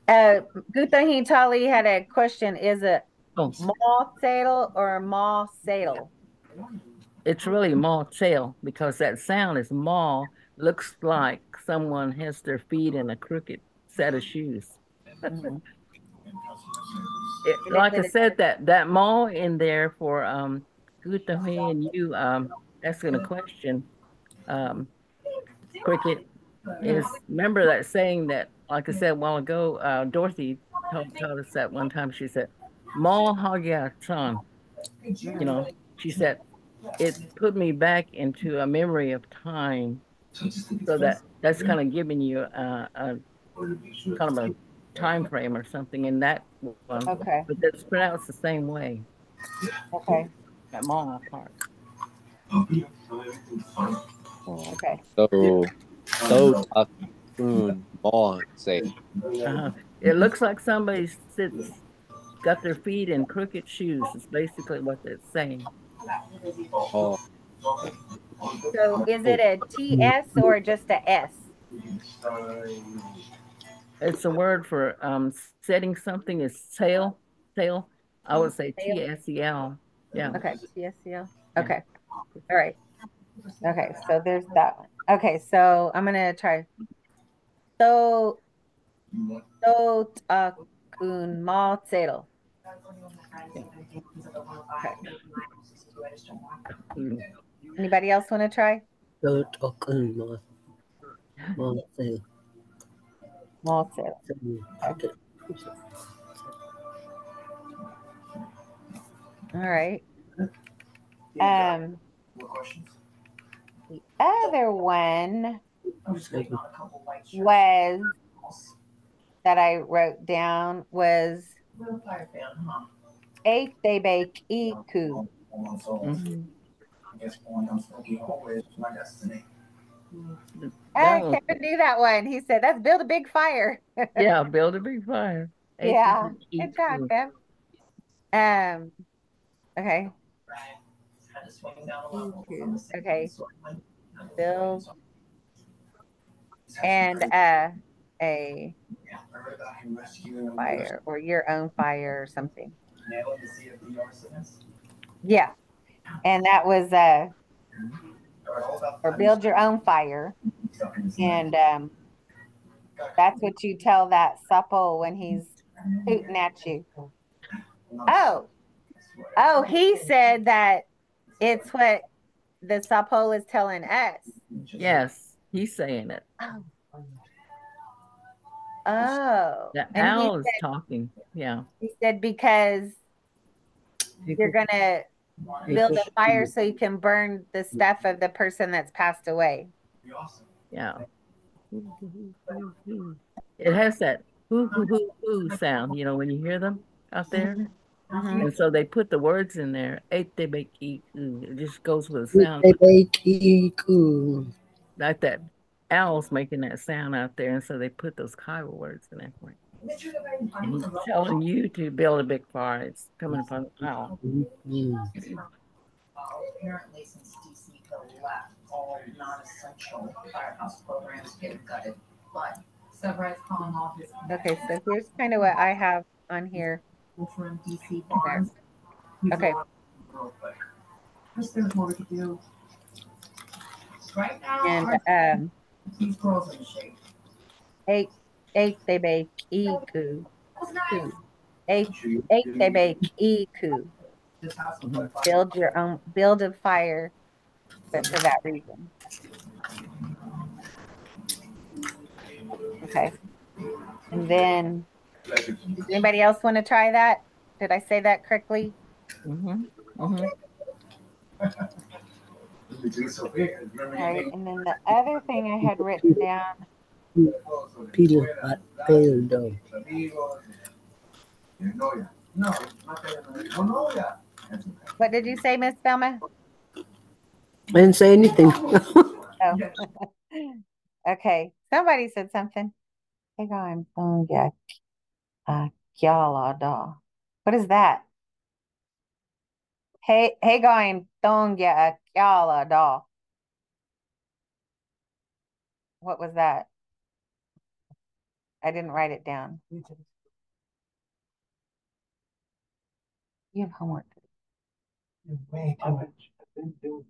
uh, Gutha Hitali had a question. Is it Oh, mall saddle or mall saddle? it's really mall tail because that sound is mall. Looks like someone has their feet in a crooked set of shoes. Mhm. It, like I said, that that mall in there for um Gutahi and you um asking a question, um cricket is remember that saying that like I said a while ago, uh Dorothy told, told us that one time she said, Mall Hagya Chan. You know, she said it put me back into a memory of time. So that that's kind of giving you a, a kind of a time frame or something in that one. Okay, But it's pronounced the same way, okay, that mall part. oh, okay. So, so typhoon on say. Uh-huh. It looks like somebody sits, got their feet in crooked shoes. Is basically what it's saying. Oh, So is it a TS or just a S? It's a word for um setting something is tail, tail. I would say T Tail. S E L. Yeah. Okay, TSCL. Okay, all right. Okay, so there's that one. Okay, so I'm gonna try. So, so takun mal saddle. Mm. Anybody else want to try? So token mo. Mo say. Mal saddle. Okay. All right. Um, the other one was that I wrote down was eighth they bake iku. Mhm. I That Kevin knew that one. He said, "That's build a big fire." Yeah, build a big fire. Yeah, good job, Kev. Um, okay, okay, build and uh a fire or your own fire or something. Yeah, and that was uh or build your own fire, and um that's what you tell that supple when he's hooting at you. Oh, oh, he said that it's what the supple is telling us. Yes, he's saying it. Oh, The and he owl is said, talking. Yeah. he said because you're gonna build a fire so you can burn the stuff of the person that's passed away. Yeah. It has that hoo hoo hoo hoo sound, you know, when you hear them out there. Mhm. And so they put the words in there. Eight they make eat. It just goes with the sound They bake iku. like that. Owl's making that sound out there, and so they put those Kiowa words in there for you. And he's telling you to build a big fire. It's coming from the owl. Mm. Apparently, since DC left, all non-essential firehouse programs get gutted, but Severide's calling all his. Okay, so here's kind of what I have on here. From DC farms. Okay. Chris, there's more we could do. Right now, And our um, these girls in shape. eight, eight they bake iku. Eight, eight they bake iku. This house will put fire. Build your own, build a fire, but for that reason. Okay. And then, does anybody else want to try that? Did I say that correctly? Mm-hmm. Mm-hmm. All right, and then the other thing I had written down, Peter at Peldo. what did you say, Miss Velma? I didn't say anything. Oh. Okay, Somebody said something. Hegon Tongya uh, Kyala Da. What is that? Hey, Hegon Tongya Kyala Da. What was that? I didn't write it down. You have homework. Way too much. I've been doing.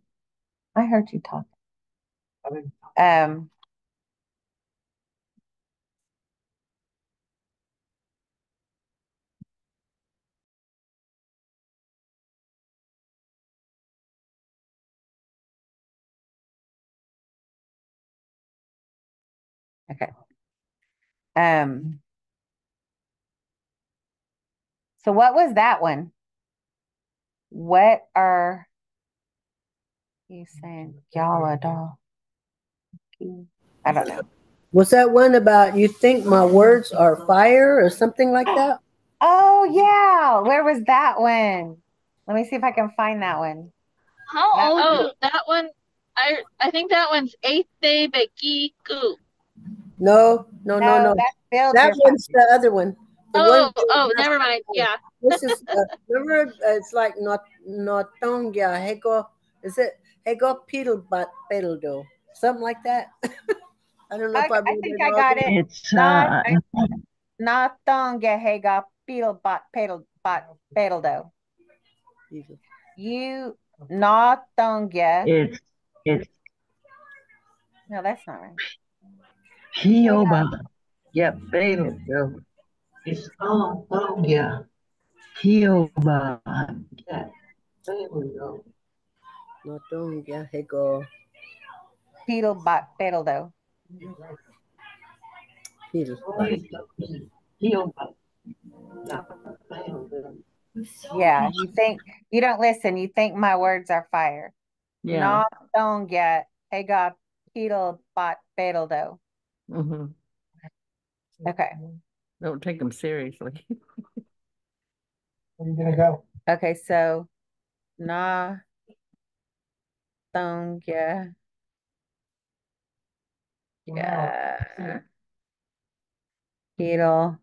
I heard you talk. I've been Um, okay. Um, so what was that one? What are you saying? Yala doll. I don't know. Was that one about you think my words are fire or something like that? Oh yeah. Where was that one? Let me see if I can find that one. How That- old? Oh, that one. I I think that one's eighth day Bekiku. No, no, no, No, no. that That one's the other one. The Oh, one- oh, never mind. Yeah. This is uh, remember uh, it's like not Notongia Hego. Is it Hego Pedelbat Pedeldo? Something like that. I don't know I, if I, I think it I got it. It's uh, Not Natonga hega pilbot pedal bot pedaldo. You Natonga. it's it's No, that's not right. Hioba. Yeah, baby. girl. It's all oh yeah. Hioba. Yeah, baby. girl. Notongia Hego Pedal bot pedaldo. Pedel. Hioba. Yeah, baby. girl. Yeah, you think you don't listen. You think my words are fire. Yeah. don't get, Natonga hega pedal bot pedaldo. Hmm Okay. Don't take them seriously. Where are you gonna go? Okay, so na Tonga. Yeah. Pedal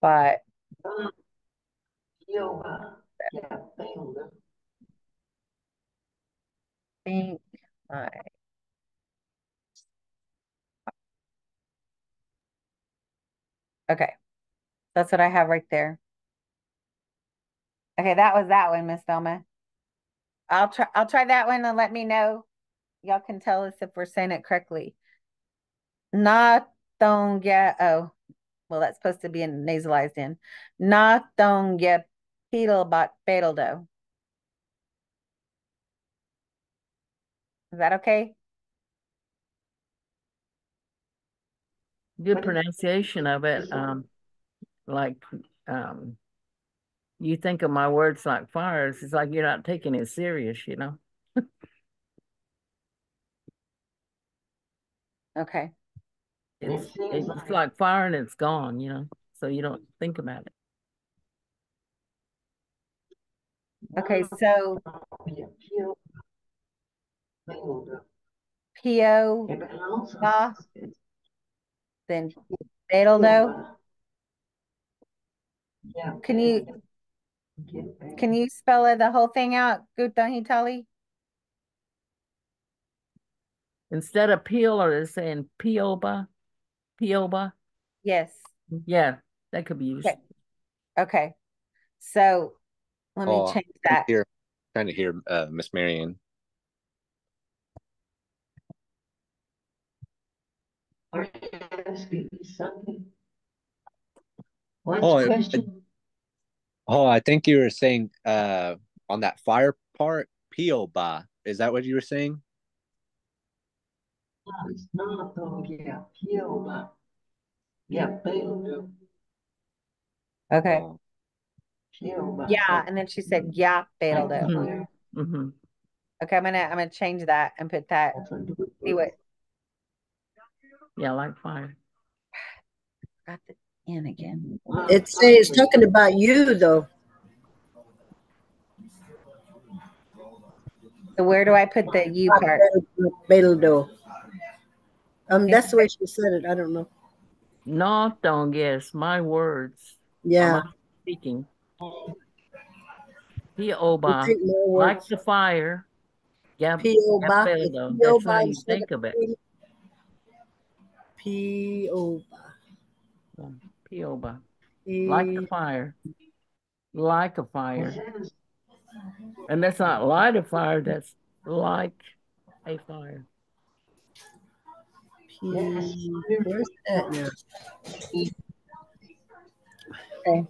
bot Hioba. Yeah, baby. girl. think I Okay. That's what I have right there. Okay, that was that one, Miss Thelma. I'll try I'll try that one and let me know. Y'all can tell us if we're saying it correctly. Natonga oh well that's supposed to be in nasalized in. Natonga pedalbot pedaldo. Is that okay? Good pronunciation of it. Um, like um, you think of my words like fires. It's like you're not taking it serious, you know. Okay. It's it's like fire and it's gone, you know. So you don't think about it. Okay, so Yeah, Hioba. Baby. girl. P.O. Yeah, but also Ah. then Beteldo. Yeah, Can you can you spell it the whole thing out? Gutahitali? Instead of peel, or they're saying pioba, pioba. Yes. Yeah, that could be used. Okay. Okay. So let me Oh, change I'm that. Here, trying to hear uh, Miss Marion. Are you asking me something? What's Oh, the I- Oh, I think you were saying uh on that fire part, Pioba. Is that what you were saying? No, it's not though, yeah, Hioba. Yeah, baby. girl. Okay. Oh, Hioba. Yeah, and then she said yeah, Beteldo. Mhm. hmm Okay, I'm gonna I'm gonna change that and put that. See what Yeah, like fire. Got the in again. It say it's talking about you though. So where do I put the U part? Beteldo. Um, that's the way she said it. I don't know. No, don't guess my words. Yeah. Speaking. Pioba, take like the fire. Gab- Pioba. Gabeldo. That's how you think of it. Pioba. Pioba. Like a fire. Like a fire. And that's not light a fire, that's like a fire. Where's that? Okay.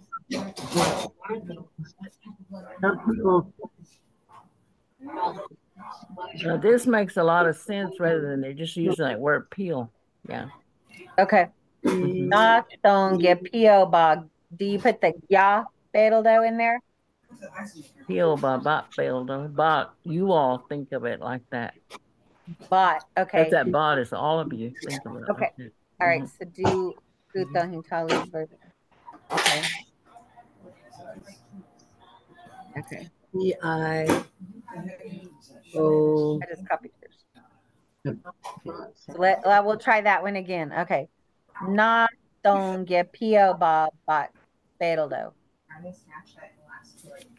Now, this makes a lot of sense rather than they're just using that word peel. Yeah. Okay. Not donge pioba. Do you put the ya beteldo in there? Peel by bot builder. Bot, you all think of it like that. Bot. Okay. That's that bot is all of you think of it. Okay. Like that. All right. Mhm. So do Guto Hintali version. Okay. Okay. P I O. I just copied yours. So let, well, we'll try that one again. Okay. Not donge pioba bot beteldo.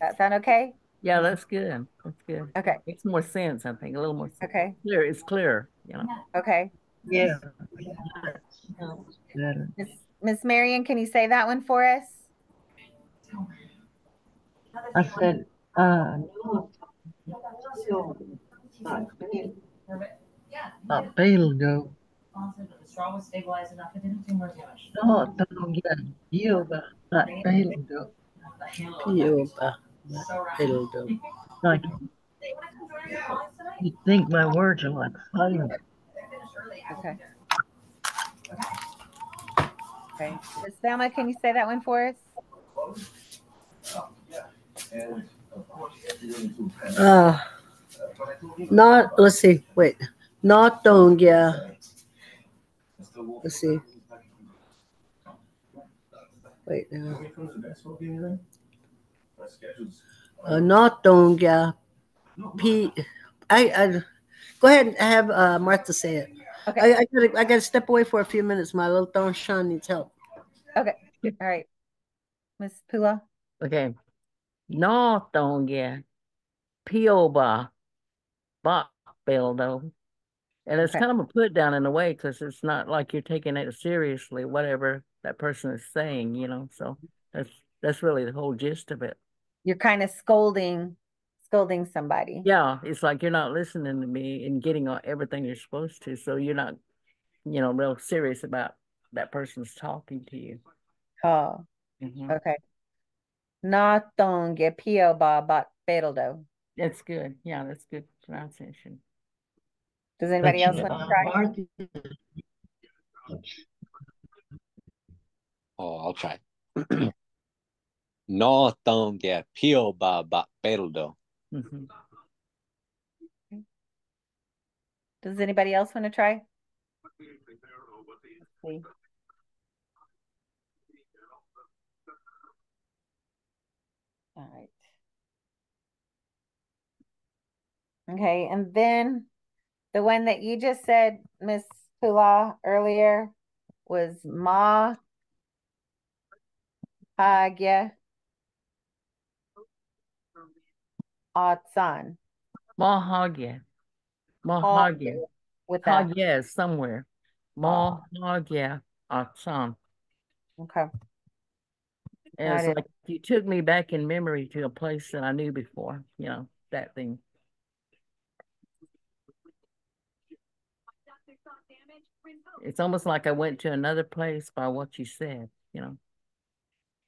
That sound okay? Yeah, that's good. That's good. Okay. Makes more sense, I think. A little more sense. Okay. Clear. It's clear, you know. Okay. yeah. Miss Miss Marion, can you say that one for us? I said, uh, not Betelgeuse. The straw was stabilized enough, it didn't do more damage. No, don't get you, but not Betelgeuse. Pioba. Betelgeuse. Like, you think my words are like fire. Okay. Okay. Miss Thelma, can you say that one for us? Uh, not, let's see, wait. Not Dongia. Let's see. Wait now. Uh, not Dongia. P. I, I, go ahead and have uh, Martha say it. Okay. I, I gotta, I gotta step away for a few minutes. My little Don Sean needs help. Okay. All right. Miss Pula. Okay. No, don't get Pioba bot buildo. And it's Okay. kind of a put down in a way because it's not like you're taking it seriously, whatever that person is saying, you know. So that's that's really the whole gist of it. You're kind of scolding, scolding somebody. Yeah, it's like you're not listening to me and getting all, everything you're supposed to. So you're not, you know, real serious about that person's talking to you. Oh, Mhm. okay. Not donge pioba bot beteldo. That's good. Yeah, that's good pronunciation. Does anybody else want to try? Oh, I'll try. no tongue pio ba ba perdo. Does anybody else want to try? All right. Okay, and then the one that you just said, Miss Pula, earlier was Ma Hagya Atsan. Mahagya. Mahagya. With that. Hagya is somewhere. Mahagya oh. Atsan. Okay. And it's like you took me back in memory to a place that I knew before, you know, that thing. It's almost like I went to another place by what you said, you know.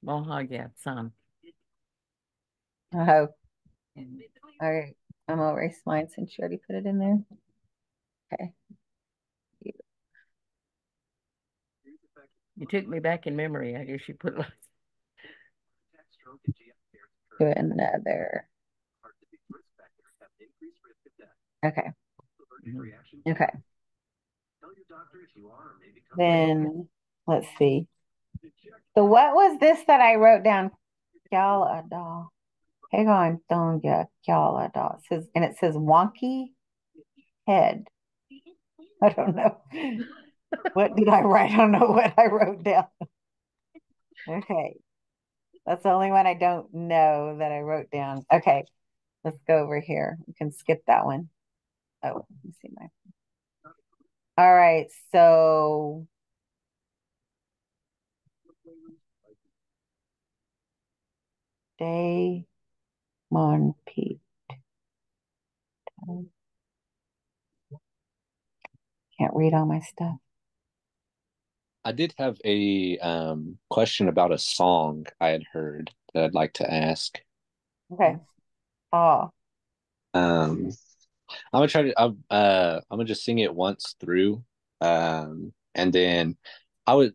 Mahagya San. Oh. All right. I'm gonna erase mine since you already put it in there. Okay. You took me back in memory. I guess you put like Do another. Okay. Mm-hmm. Okay. Then let's see. So what was this that I wrote down? Kyalada. Hang on, Donga. It says and it says wonky head. I don't know. What did I write? I don't know what I wrote down. Okay. That's the only one I don't know that I wrote down. Okay. Let's go over here. We can skip that one. Oh, let me see my. All right. So Day Monpete. Can't read all my stuff. I did have a um, question about a song I had heard that I'd like to ask. Okay. Oh, Um, I'm gonna try to. I'm, uh, I'm gonna just sing it once through, um, and then I would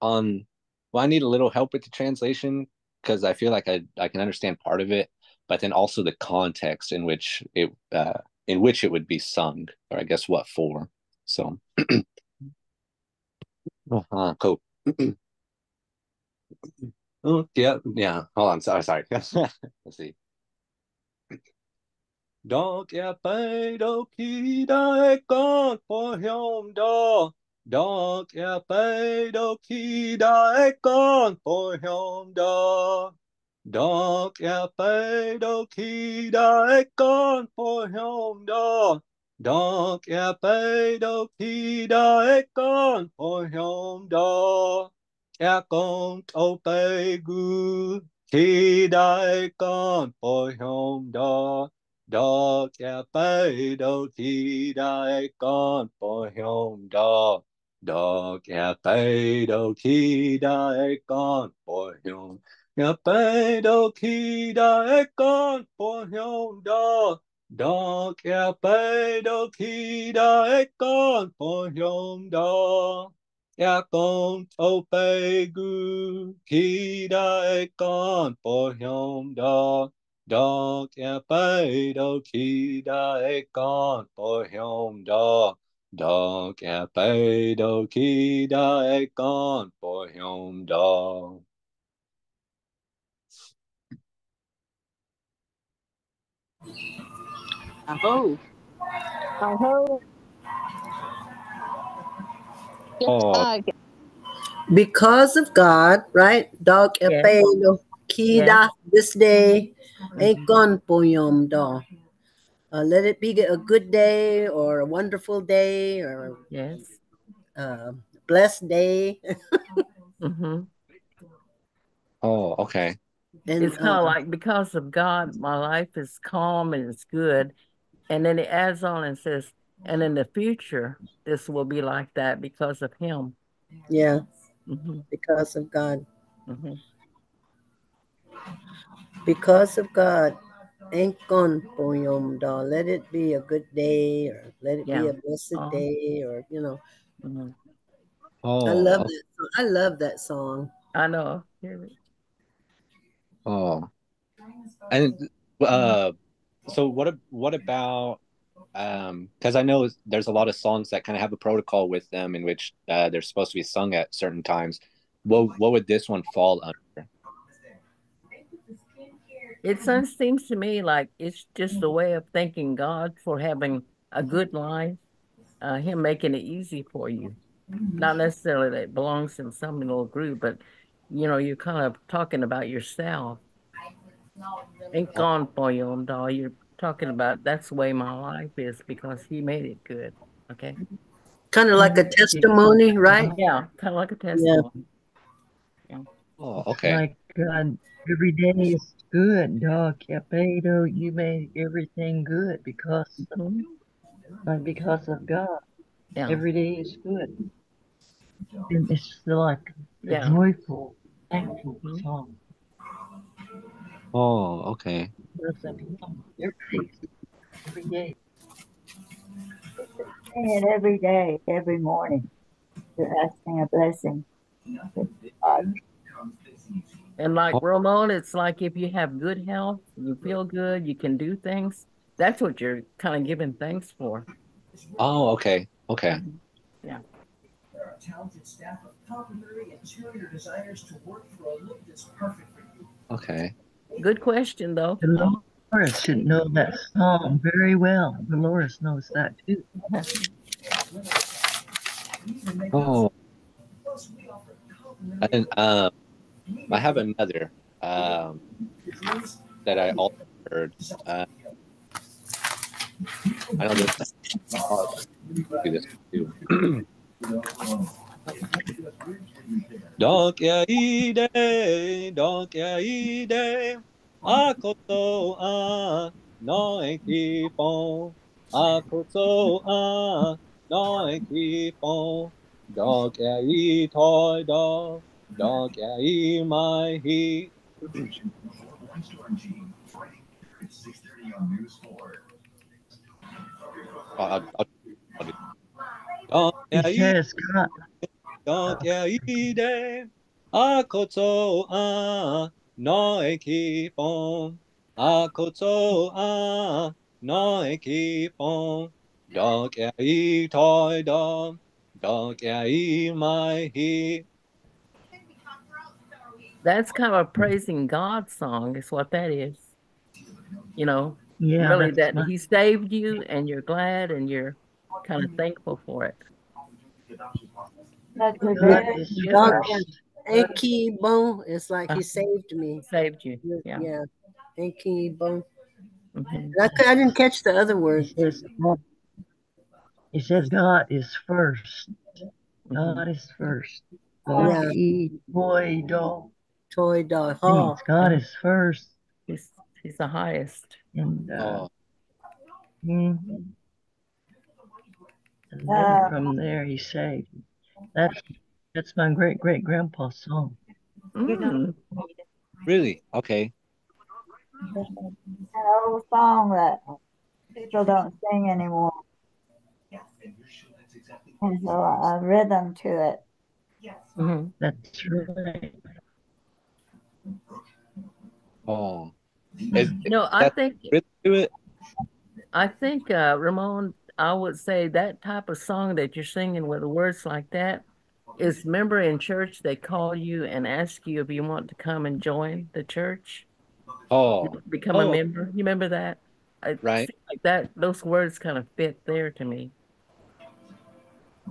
on. Well, I need a little help with the translation because I feel like I I can understand part of it, but then also the context in which it uh in which it would be sung, or I guess what for. So, uh, cool. Oh, yeah, yeah. Hold on. Sorry, sorry. Let's see. Don't get paid, okay, die gone for him, dog. Don't get paid, okay, die gone for him, dog. Don't get paid, okay, die gone for him, dog. Don't get paid, okay, die gone for him, dog. Các con tâu tây gu khi đại con bồi hồng đó kẻ bay đâu khi đại con bồi hồng đó đó kẻ bay đâu khi đại con bồi hồng kẻ bay đâu khi đại con bồi hồng đó đó kẻ bay đâu khi đại con bồi hồng đó Ya con tâu bê gu khi đại con bồi hồng đó đó kẻ bay đâu khi đại con bồi hồng đó đó kẻ bay đâu khi đại con bồi hồng đó Aho. Aho. Oh. Uh, Because of God, right? Dog Yes. epelo kida this day ain't gone poyom do. Uh, let it be a good day or a wonderful day or Yes. a blessed day. hmm oh okay And It's kind uh, of like because of God, my life is calm and it's good. And then it adds on and says, and in the future, this will be like that because of Him. yeah, hmm because of God. hmm Because of God ain't gone for poyom do. Let it be a good day or let it be a blessed Uh, day or you know. mhm. I love oh that. Song. I love that song. I know. Hear it. oh and uh so what ab- what about um because I know there's a lot of songs that kind of have a protocol with them in which uh, they're supposed to be sung at certain times. What what would this one fall under? It some- seems to me like it's just a mm-hmm. way of thanking God for having a good life, uh, Him making it easy for you. Mm-hmm. Not necessarily that it belongs in some little group, but you know, you're kind of talking about yourself. Ain't gone for you, own doll. You're talking about that's the way my life is because He made it good. Okay. Kind of like a mm-hmm. testimony, right? Yeah, kind of like a Yeah. testimony. Oh, okay. like God, every day is good, dog. Capedo, you made everything good because Mhm. like because of God. Yeah. Every day is good. And it's like a Yeah. joyful, thankful Mhm. song. Oh, okay. Because of Him. Every day, every day. And every day, every morning, you're asking a blessing. from God. And like Oh. Ramon, it's like if you have good health, you feel good, you can do things. That's what you're kind of giving thanks for. Oh, okay. Okay. Yeah. There are talented staff of complimentary interior designers to work for a look that's perfect for you. Okay. Good question, though. Dolores should know that song very well. Dolores knows that too. Oh. And um, I have another um, that I also heard. Uh, I know this. I'll do this too. Donk ya ide, donk ya ide, akoto a, no ekipon, akoto a, no ekipon, donk ya i toy dog, i my he. One Storm Gene, Friday at 6.30 on News 4. I'll, I'll, I'll do. Donk ya He i, says, God, donk ya ide, akoto a, no ekipon, akoto a, no ekipon, ya i toy dog, i my he. That's kind of a praising God song, is what that is. You know, Yeah, really that my- He saved you and you're glad and you're kind of thankful for it. That's a God good is giver. God is- Eki bon. It's like he saved me. Saved you. Yeah. Yeah. Eki bon. Mhm. I, I didn't catch the other words. He says, God- he says God is first. Mm-hmm. God is first. Yeah. God eat boy dog. Toy dog. Means Oh. God is first. He's He's the highest. And uh, Oh, mhm. and then Uh, from there he saved. That's that's my great great grandpa's song. Mm. really? Okay. An old song that people don't sing anymore. Has a, a rhythm to it. Mhm. That's right. Oh, is, You know, I think really it? I think uh, Ramon, I would say that type of song that you're singing with words like that is remember in church they call you and ask you if you want to come and join the church, Oh, become Oh. a member. You remember that? It Right. like that those words kind of fit there to me.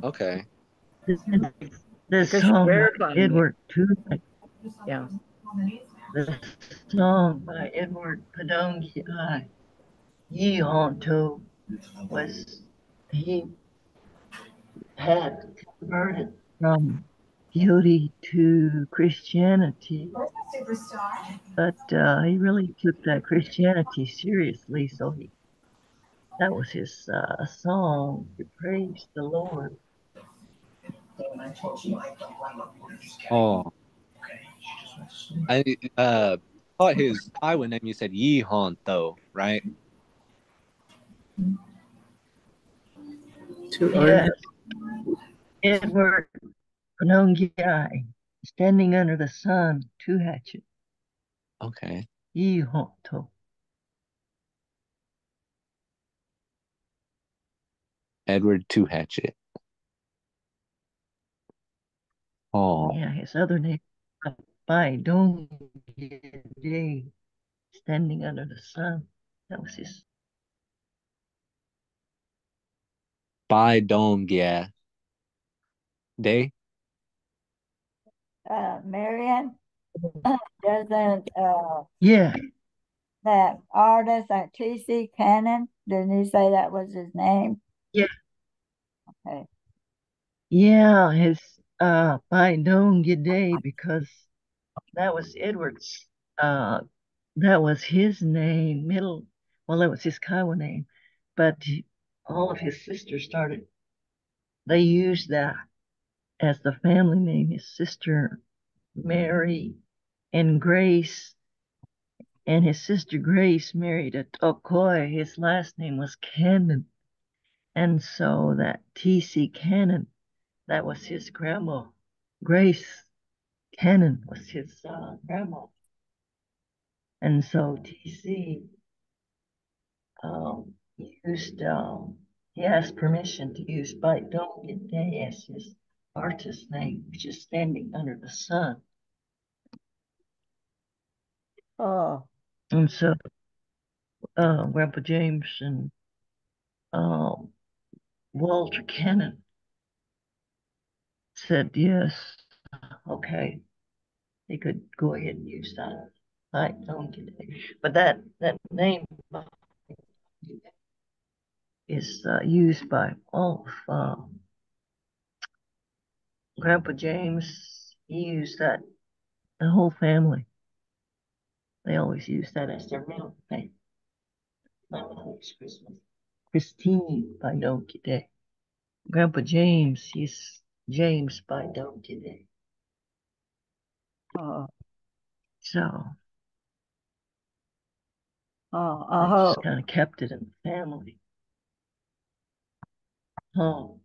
okay. This Because you song by verified me. Edward too. Yeah. The song by Edward Padongi, Ye Honto, was he had converted from peyote to Christianity, but uh, he really took that Christianity seriously. So he that was his uh, song to praise the Lord. Oh, I uh thought his Taiwan name. You said Yihon though, right? To Yes. Edward Panongiai, standing under the sun, two hatchet, Okay. ye honto. Edward Two Hatchet. Oh, Yeah, his other name, by Dong Day, standing under the sun. That was his. By Dong yeah. Day. Uh, Marion, doesn't uh, Yeah, that artist, that T.C. Cannon, didn't he say that was his name? Yeah. Okay. yeah, his uh by Dong Day because that was Edward's uh that was his name, middle well that was his Kiowa name, but all of his sisters started they used that as the family name. His sister Mary and Grace and his sister Grace married a Tokoi. His last name was Cannon. And so that T.C. Cannon, that was his grandma. Grace Cannon was his uh, grandma. And so T.C. Um, used, um, he asked permission to use Get Day as his artist name, which is standing under the sun. Oh, And so uh, Grandpa James and um, Walter Cannon said yes, okay, they could go ahead and use that. I don't get it. But that, that name is uh, used by all of um, Grandpa James. He used that, the whole family. They always use that as their middle name. Christine by Donkey Day. Grandpa James, he's James by Donkey Day. Oh, So oh, I oh. just kind of kept it in the family. Oh,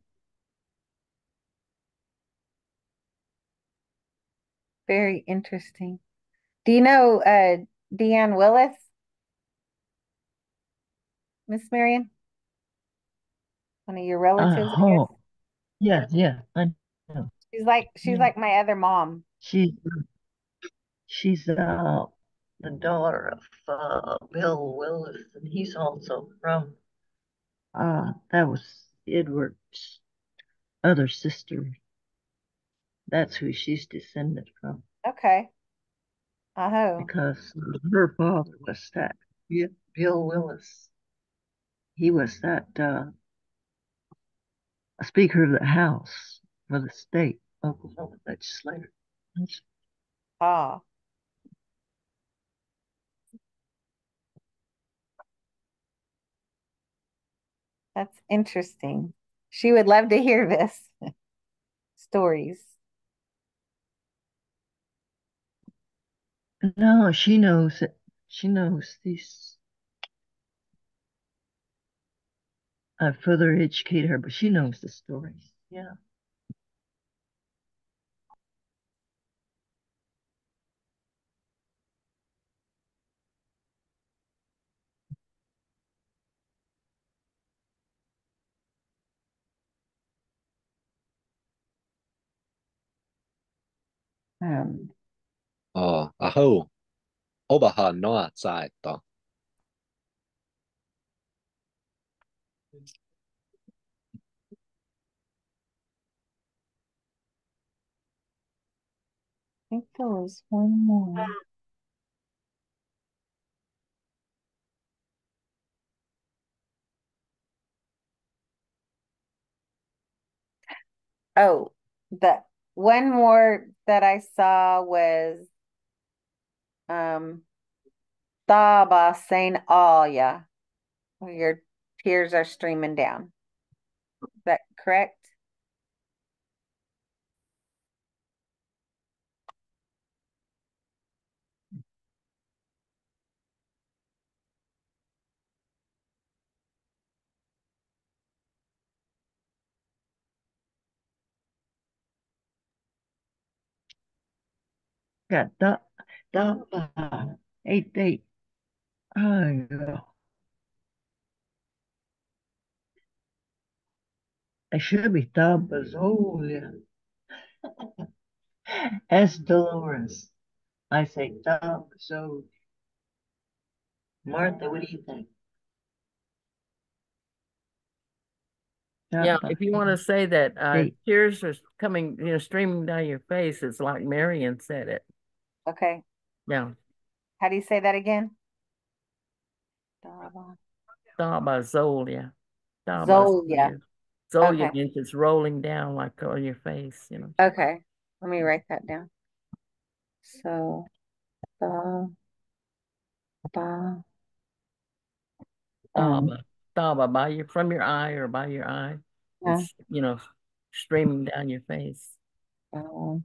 Very interesting. Do you know uh Deanne Willis? Miss Marion? One of your uh, relatives, I guess. oh, yeah, yeah, I know. She's like she's Yeah. like my other mom. She's she's uh the daughter of uh Bill Willis, and he's also from uh that was Edward's other sister. That's who she's descended from Okay. Oh. because her father was that Bi- Bill Willis. He was that uh Speaker of the House for the state of Oklahoma legislature. Ah. That's interesting. She would love to hear this. Stories. No, she knows it. She knows these. I further educate her, but she knows the stories. Yeah. Um, oh, aho. Obaha noa saito. I think there was one more. Um, oh, the one more that I saw was um Thaba saying Alia. Your tears are streaming down. Is that correct? Got that. That. Eight, eight. Oh, yeah. It should be Tabazolia. As Dolores. I say Tabazolia. Martha, what do you think? Yeah, if you want to say that uh, Eight. tears are coming, you know, streaming down your face, it's like Marion said it. Okay. Yeah, How do you say that again? Thaba Zolia. Zolia. Zolia Okay. means it's rolling down like on your face, you know. Okay. Let me write that down. So, the, the, um, Thaba, Thaba, by your from your eye or by your eye, Yeah. it's you know streaming down your face. um,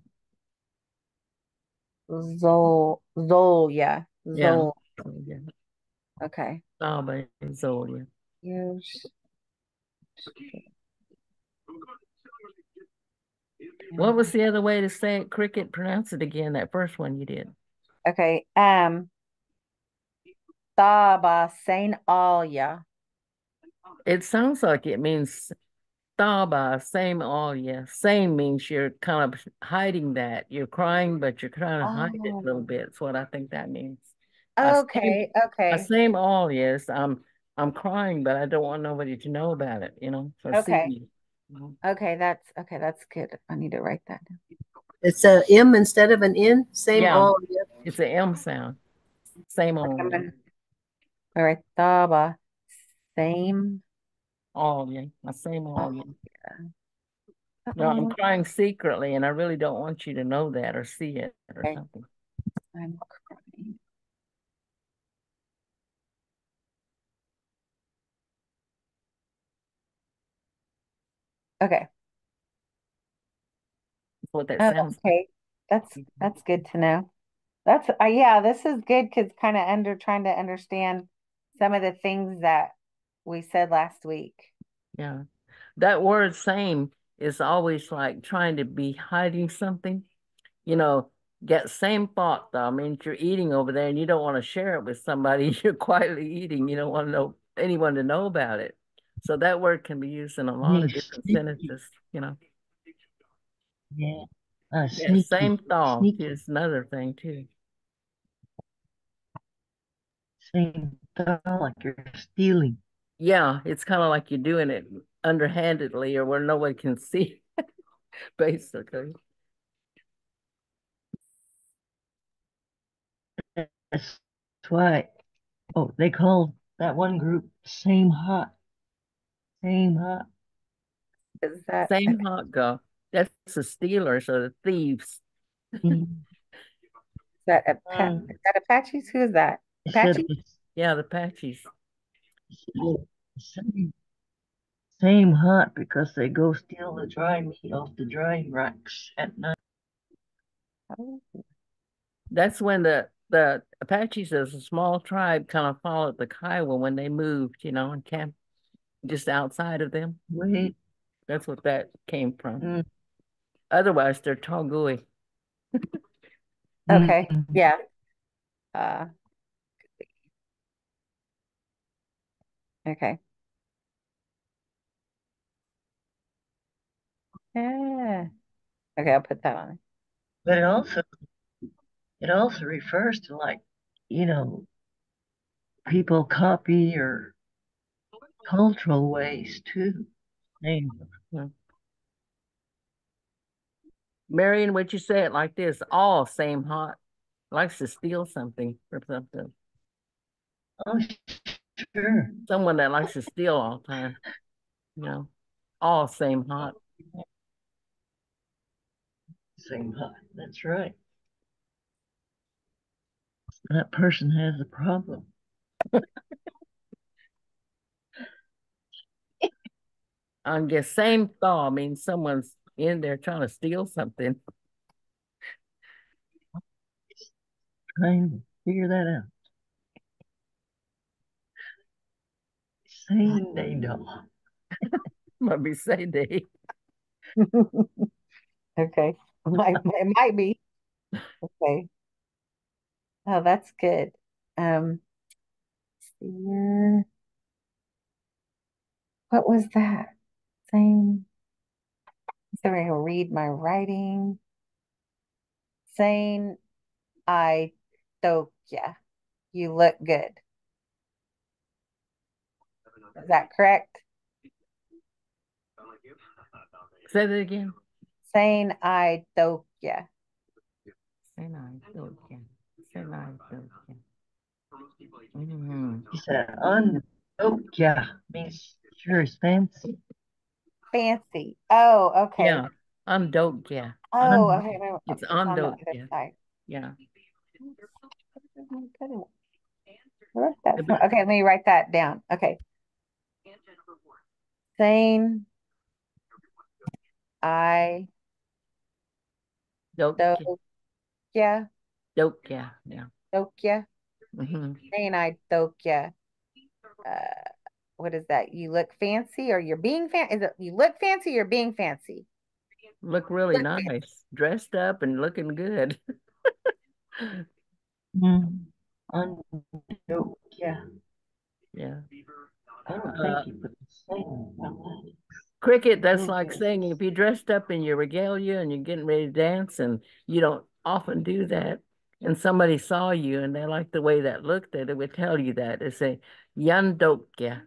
Zol, Zolia, Yeah. Zol. Yeah. Okay. Thaba and Zolia. Use. What was the other way to say it? Cricket, pronounce it again. That first one you did. Okay. Um, Thaba Saint Alia. It sounds like it means Thaba, same all yeah. Same means you're kind of hiding that. You're crying, but you're trying to hide it a little Oh. bit. That's what I think that means. A same, Okay. Okay. same all yes. I'm I'm crying, but I don't want nobody to know about it, you know. So see Okay. me. Okay, that's okay, that's good. I need to write that down. It's a M instead of an N. Same Yeah. all. yeah. It's an M sound. Same old. I'm All right, Thaba. Same. All yeah. My same all yeah. No, I'm crying secretly, and I really don't want you to know that or see it or Okay. something. I'm crying. Okay. That's what that Oh, sounds. okay. That's that's good to know. That's uh, yeah, this is good because kind of under trying to understand some of the things that we said last week. Yeah. That word same is always like trying to be hiding something. You know, get same thought though. I mean, you're eating over there and you don't want to share it with somebody. You're quietly eating. You don't want to know anyone to know about it. So that word can be used in a lot of Yes. different sentences, you know. Yeah. Uh, Yeah, same thought Sneaky. is another thing too. Same thought like you're stealing. Yeah, it's kind of like you're doing it underhandedly or where no one can see, basically. That's why. Oh, they call that one group same hot. Same hot. Is that Same hot girl. That's the stealers or the thieves. Mm. is that Apa- Um, is that Apaches? Who is that? it said Apache? Yeah, the Apaches. It's Same, same hot because they go steal the dry meat off the drying racks at night. Oh, That's when the the Apaches as a small tribe kind of followed the Kiowa when they moved, you know, and camped just outside of them. Wait. That's what that came from. Mm. Otherwise, they're Togui. Okay. Mm. Yeah. Uh, okay. Yeah. Okay, I'll put that on. But it also it also refers to like, you know, people copy or cultural ways too. Same. Marion, would you say it like this? All same hot. Likes to steal something or something. Oh, sure. Someone that likes to steal all the time. You know, all same hot. Same hot. That's right. That person has a problem. I guess same thought means someone's in there trying to steal something. Trying to figure that out. Same day dog. Might be day. Okay. Might, it might be. Okay. Oh, that's good. Um, see. What was that? Same. So I can read my writing. Saying, I so yeah, you look good. Is that correct? Say that again. Saying I do yeah. Say nine. do it again. Say nine. do it again. Mhm. He said, un oh yeah, means sure is fancy. Fancy. Oh, okay. Yeah, I'm dope. Yeah, Oh, Un- okay. no, it's it's on on dope. Yeah, side. yeah. That? Okay, let me write that down. Okay. Saying I Dope. do yeah, Dope. Yeah, yeah. do yeah. hmm Saying I do yeah. Uh, what is that? You look fancy or you're being fancy? Is it you look fancy or you're being fancy? Look really Look fancy. nice, dressed up and looking good. Mm. Un oh yeah. Yeah. I don't Uh, think he put the same on that. Cricket, that's Oh, like saying if you dressed up in your regalia and you're getting ready to dance and you don't often do that, and somebody saw you and they liked the way that looked, that it would tell you that. They say, Yandokya.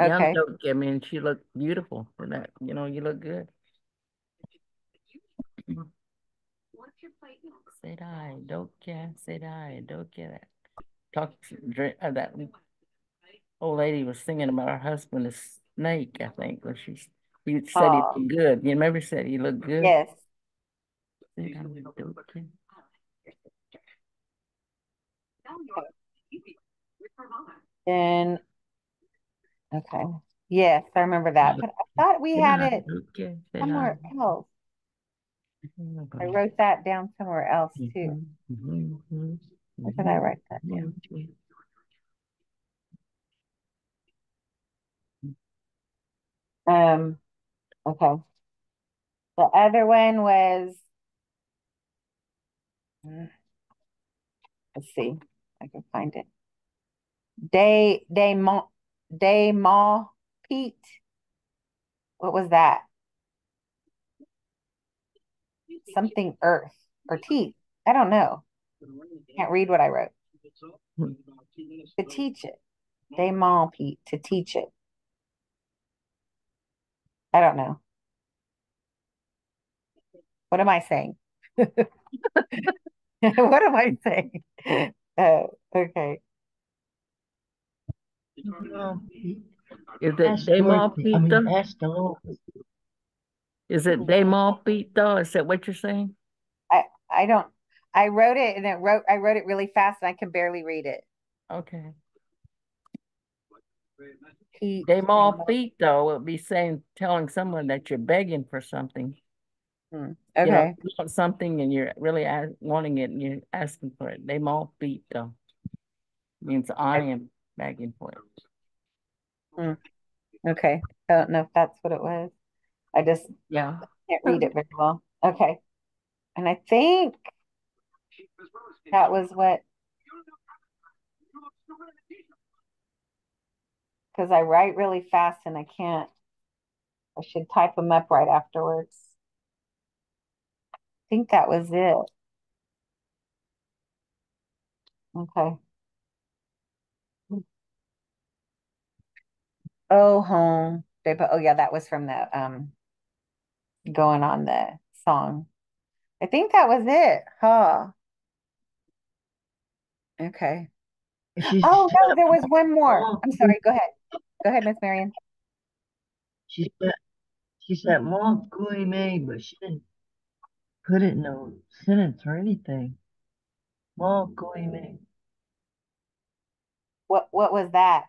Okay. Yandokya means she looked beautiful for that. You know, you look good. Said I, Dokya, said I, Dokya. That talk, drink, uh, that old lady was singing about her husband, a snake, I think, when she he said he Oh, looked good. You remember he said he looked good? yes. Said I, Dokya. Then, okay. Yes, I remember that, but I thought we had it somewhere else. I wrote that down somewhere else too. Where did I write that down? Um, okay. The other one was, mm, let's see, I can find it. Day, Day Mo, Day Ma Pete. What was that? Something Earth or teeth. I don't know. Can't read what I wrote. To teach it. Day Ma Pete, to teach it. I don't know. What am I saying? What am I saying? Oh, okay. Is it ask the Lord, Demol I mean, Pita? ask the Lord. Is it Demol Pita? Is that what you're saying? I I don't I wrote it and it wrote I wrote it really fast and I can barely read it. Okay. Pete, Demol Pita would be saying, telling someone that you're begging for something. Hmm, You know, Okay. you want something and you're really a- wanting it and you're asking for it. Demol Pita means I am begging for it. Hmm, Okay. I don't know if that's what it was. I just Yeah. can't read it very well. Okay. And I think that was what because I write really fast and I can't I should type them up right afterwards. I think that was it. Okay. Oh, home. They put, oh yeah, that was from the um going on the song. I think that was it. Huh. Okay. Oh no, there was one more. I'm sorry. Go ahead. Go ahead, Miss Marion. she said, she said, Mom, gooey made, but she didn't put it in a sentence or anything. Mom, gooey made. What what was that?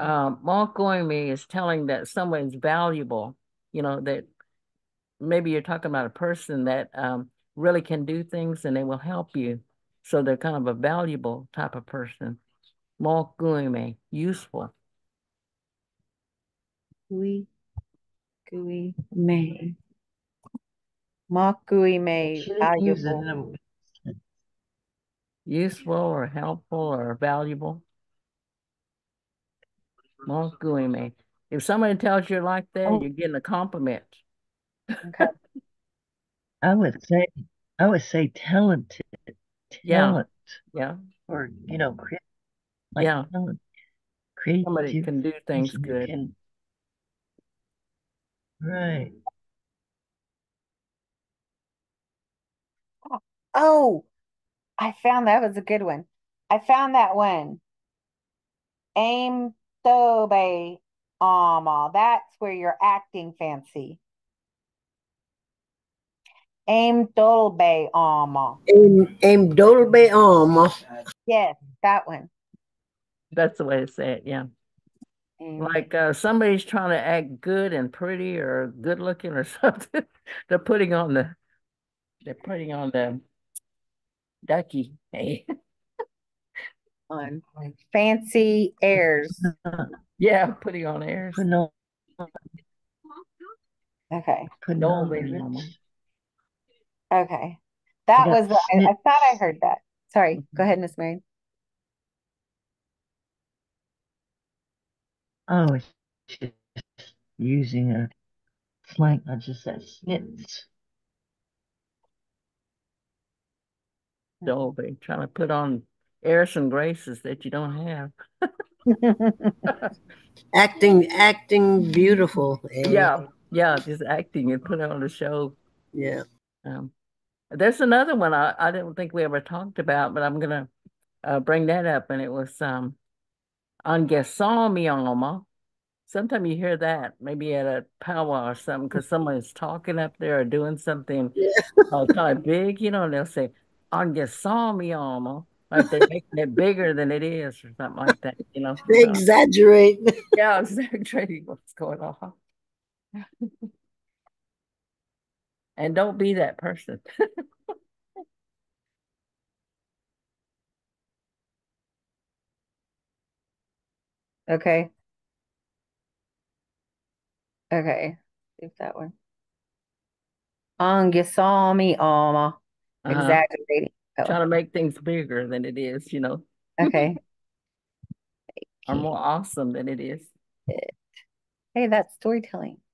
Um, Mark me is telling that someone's valuable, you know, that maybe you're talking about a person that um really can do things and they will help you. So they're kind of a valuable type of person. Mark me, useful. Gooey, gooey May. Mock gooey May, She didn't use it in valuable. Useful or helpful or valuable. Mark me. If somebody tells you like that, Oh, you're getting a compliment. Okay. I would say, I would say talented, Yeah, talent, yeah, or you know, crea- like yeah. talent, Somebody can do things good. can, right. Oh, I found that was a good one. I found that one. Aim Thobe Ama. Um, That's where you're acting fancy. Aim Dolbe Ama. Um, aim, aim dolbe arm. Um, yes, that one. That's the way to say it, yeah. Aim. Like uh, somebody's trying to act good and pretty or good looking or something. They're putting on the they're putting on the ducky. Hey. on fancy airs. Yeah, putting on airs. Putting on, Okay. putting No on the lady mama. ritz. Okay. That was the the, I, I thought I heard that. Sorry. Go ahead, Miss Marion. I was just using a slang. I just said snits. Dolby, trying to put on airs and graces that you don't have. Acting, acting beautiful. eh? Yeah, yeah, just acting and put on a show. Yeah. Um, there's another one I, I didn't think we ever talked about, but I'm gonna uh, bring that up, and it was um on Gesamiama. Sometimes you hear that maybe at a powwow or something because someone is talking up there or doing something uh, kind of big, you know, and they'll say on Gesamiama, like they're making it bigger than it is or something like that, you know. They So, exaggerate. yeah, exaggerating what's going on. And don't be that person. Okay. Okay. If that one. Angisami Alma. Uh-huh. Exaggerating. Oh, Trying to make things bigger than it is, you know, okay. or more awesome than it is. Hey, that's storytelling.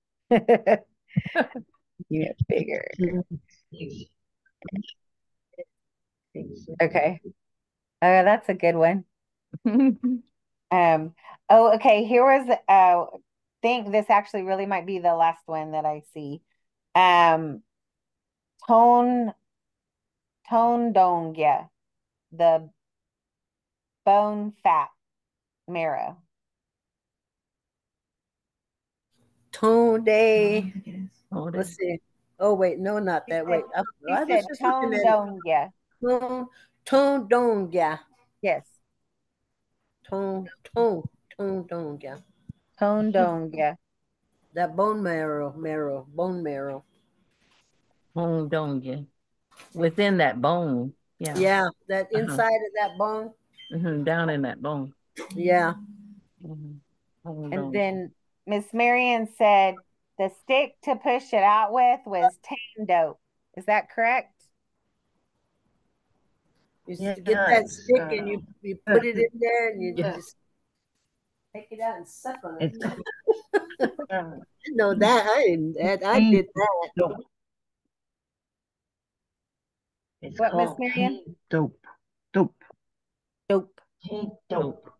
You get bigger. Okay. Uh, that's a good one. Um, oh, okay. Here was uh think this actually really might be the last one that I see. Um, tone tone dong, yeah. The bone fat marrow. Tone day. Oh, Let's see. Oh wait, no, not that. Wait, I, She I was said just tone looking at it. dong, yeah. Tone, tone, dong, yeah. Yes. Tone, tone, tone, dong, yeah. Tone dong, yeah. That bone marrow, marrow, bone marrow. Bone don't you? Within that bone. Yeah. Yeah, that Uh-huh. inside of that bone. Mm -hmm, Down in that bone. Yeah. Mhm. Bone And don't. then Miss Marion said the stick to push it out with was tan dope. Is that correct? You Yeah, s- get that it's, stick and you, you put it in there and you Yeah. just take it out and suck on it. It's uh, No, that I didn't. That, I did that. dope. It's What, Miss called Marion? dope. Dope. Dope. Cane dope.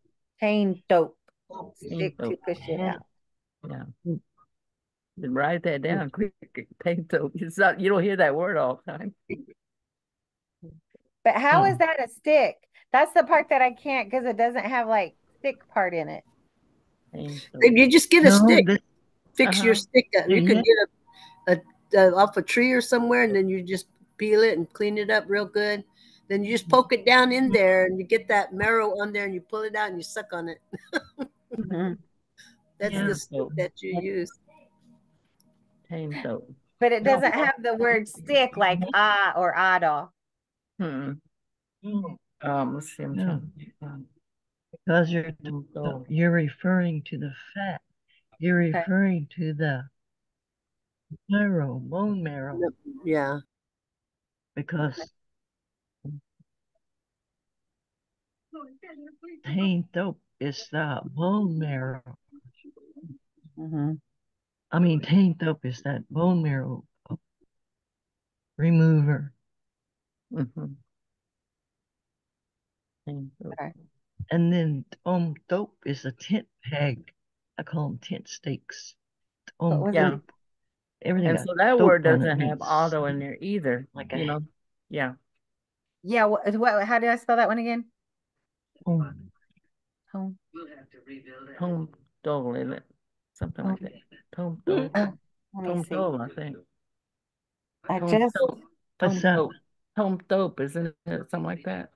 Tan dope. Dope. Stick to push it Yeah. out. Yeah. Then write that down quick. Painto. It's not you don't hear that word all the time. But how is Oh. that a stick? That's the part that I can't because it doesn't have like stick part in it. If you just get a No, stick, this, fix Uh-huh. your stick up. You Yeah. could get a, a, a off a tree or somewhere, and then you just peel it and clean it up real good. Then you just poke it down in there, and you get that marrow on there, and you pull it out and you suck on it. Mhm. That's Yeah. the stick that you use. Painto. But it doesn't have the word stick like ah or ada. Hmm. no, Um, let's see. I'm No. trying um, because you're Painto. you're referring to the fat. You're Okay. referring to the marrow, bone marrow, Yeah. because pain dope is the bone marrow. Mhm. I mean, taint dope is that bone marrow remover. Mhm. Painto. Okay. And then um dope is a tent peg. I call them tent stakes. What Um Yeah. dope. Everything And so that word doesn't have auto in there either. like You a know. Yeah. Yeah, what, what how did I spell that one again? home. Home. Home dole, isn't it? Something like that. Home dole. Let Home see. dole, I think. I just dope. What's Home that? dope. Home dope, isn't it? Something like that.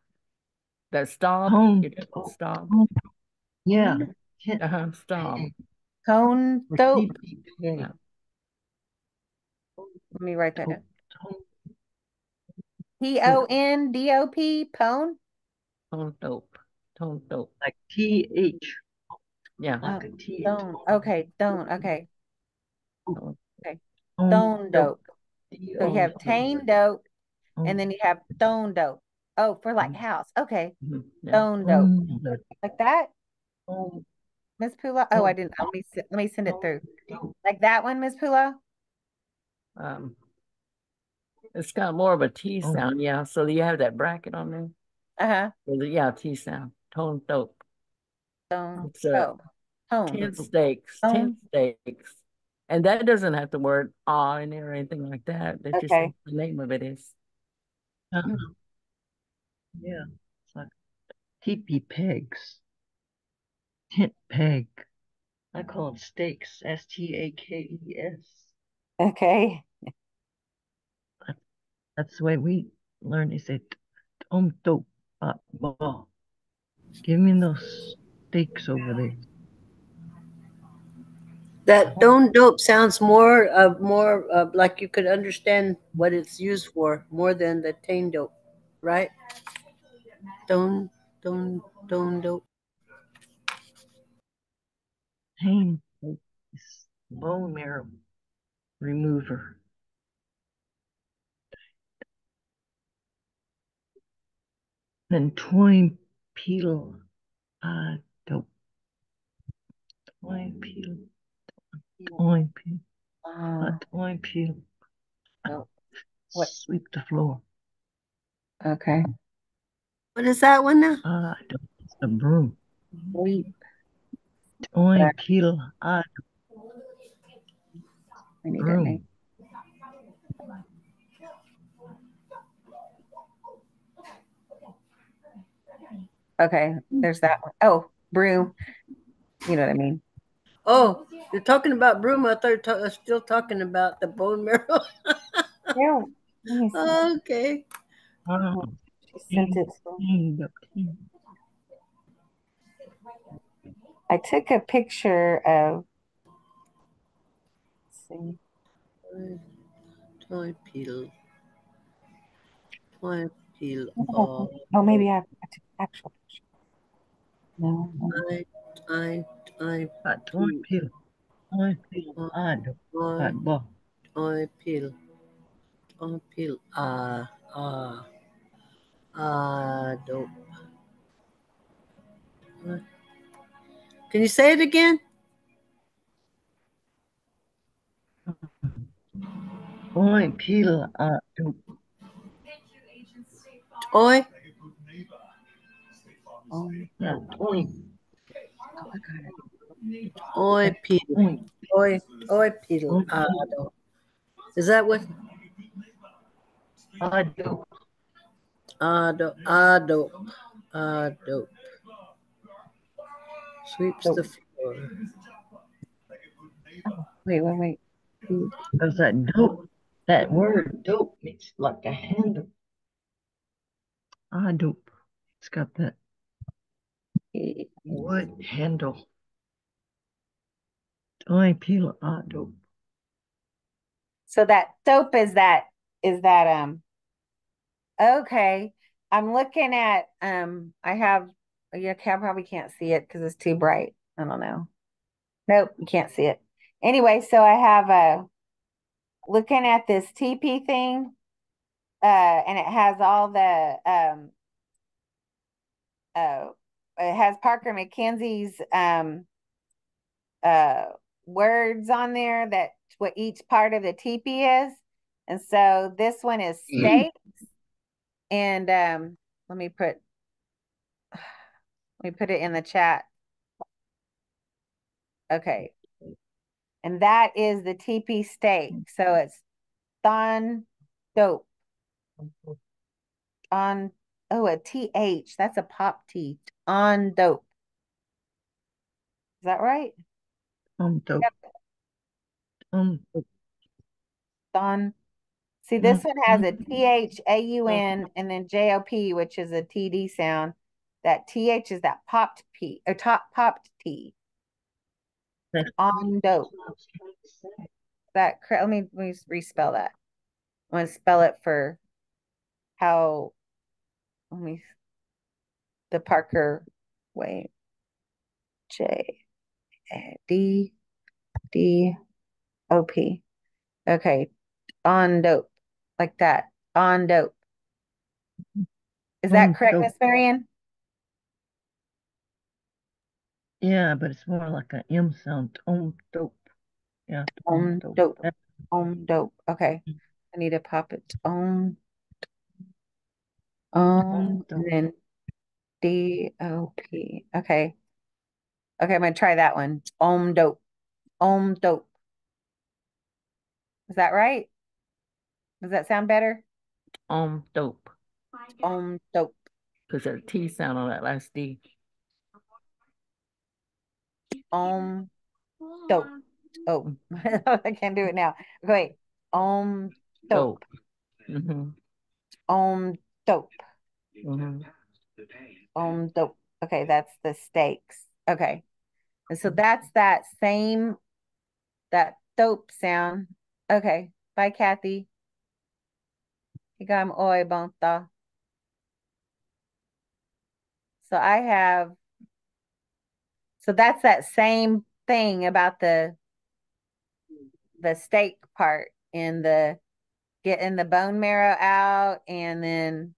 That stop. Home You know, dope. stop. Yeah. Uh-huh. Stop. peg. tone Or dope. Yeah. Let me write that down. P O N D O P pone. Home dope. Home dope. like T H. Yeah. Oh, Like a T H. don't. Okay, don't. Okay, okay. Home Stone dope. dope. So you have tane dope, and then you have stone dope. Oh, for like house. Okay, Mhm. Yeah. stone dope. Dope. Like that, Miss Pula. Oh, I didn't. Let me let me send it through. Like that one, Miss Pula. Um, It's got more of a T Oh. sound, yeah. So you have that bracket on there. Uh-huh. Yeah, T sound. Tone dope. Tone It's dope. Tone. ten stakes, ten stakes. And that doesn't have the word ah in there or anything like that. That just Okay. the name of it is. Uh-huh. Yeah, it's like teepee pegs. Tent peg. I call it stakes. S T A K E S. Okay. That's the way we learn. They say, "Tom dope, hot. Give me those stakes over there. That don't dope sounds more uh, more uh, like you could understand what it's used for more than the tane dope, right? Don't don't don't dope. Pain is bone marrow remover. Then twine peel uh dope. Twine peel. Twine peel. Uh, twine peel. What? Sweep the floor. Okay. What is that one now? Ah, dope. It's a broom. Sweep. Twine peel ah I need that broom. name. Okay, there's that one. Oh, broom. You know what I mean. Oh, you're talking about broom. I thought you ta- uh, still talking about the bone marrow. Yeah. Let okay. She sent it. twine dope. I took a picture of. let's see. Twine peel. Twine peel. Oh, Oh, maybe I, I took actual picture. No. no. twine, twine peel. Twine peel ah dope. Hot twine, ball. twine peel. Twine peel. Ah, ah, ah, dope. Can you say it again? Twine peel ah dope. Toy? Oh, Yeah, twine. oh, I got it. Oi, peel. Twine. Oi, oi, peel. Ah. Is that what? Dope. Dope. Ah, dope. Ah, dope. Sweeps the floor. Wait, wait, wait. Because that dope, that word dope means like a handle. Ah, dope. It's got that wood handle. Toy peel ah dope. So that dope is that is that um okay. I'm looking at um I have yeah, I probably can't see it because it's too bright. I don't know. Nope, you can't see it. Anyway, so I have a looking at this TP thing, uh, and it has all the um uh it has Parker McKenzie's um uh words on there that what each part of the teepee is. And so this one is stakes. And um let me put let me put it in the chat. Okay. And that is the teepee steak. So it's thon dope. On oh a TH. That's a pop T. On dope. Is that right? Um. Um. Thon. See, this one has a TH, A-U-N, and then J-O-P, which is a TD sound. That TH is that popped P, or top popped T. On dope. what I was trying to say. That let me let me respell that. I'm gonna spell it for how let me the Parker way. J D D O P. Okay. On dope. Like that. On dope. Is that On correct, dope. Miss Marion? Yeah, but it's more like an M sound. On dope. Yeah. On dope. dope. On dope. Okay. I need to pop it on. on, and then D O P. Okay. Okay, I'm gonna try that one. Om dope. Om dope. Is that right? Does that sound better? Om dope. Om dope. Because there's a T sound on that last D. Om dope. Oh, I can't do it now. Okay, Om dope. Mm-hmm. Om dope. Mm-hmm. Om dope. Okay, that's the stakes. Okay. And so that's that same that dope sound. Okay. Bye, Kathy. Higam oi bonta. So I have so that's that same thing about the the steak part in the getting the bone marrow out and then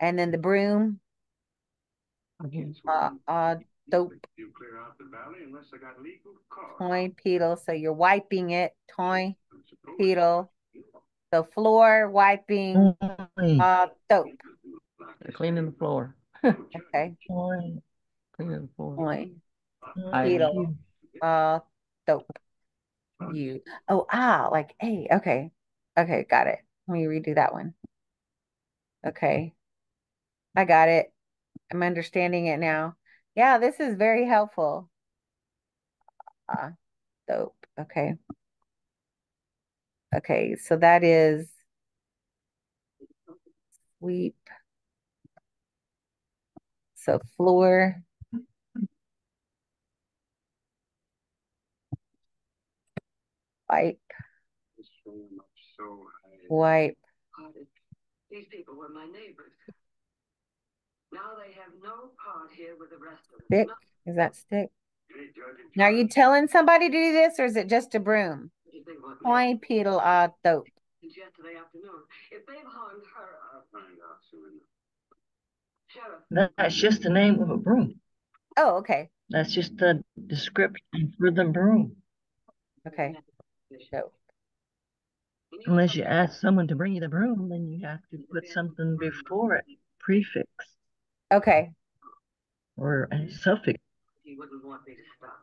and then the broom. Uh, uh dope. Toy pedal. So you're wiping it. Toy pedal. The floor wiping. Uh dope. They're cleaning the floor. Okay. Cleaning the floor. Toy pedal. Uh dope. You. Oh ah, like hey, Okay. Okay, got it. Let me redo that one. Okay. I got it. I'm understanding it now. Yeah, this is very helpful. Uh, dope. Okay. Okay, so that is sweep. So floor. Wipe. Wipe. These people were my neighbors. Now they have no part here with the rest of Stick. Is that stick? Now, are you telling somebody to do this or is it just a broom? Point pedal uh dope. Yesterday afternoon. If they've harmed her, I'll find out soon. Sheriff, That's just the name of a broom. Oh, okay. That's just the description for the broom. Okay. Dope. Unless you ask someone to bring you the broom, then you have to put something before it, prefix Okay. or a suffix. he wouldn't want me to stop.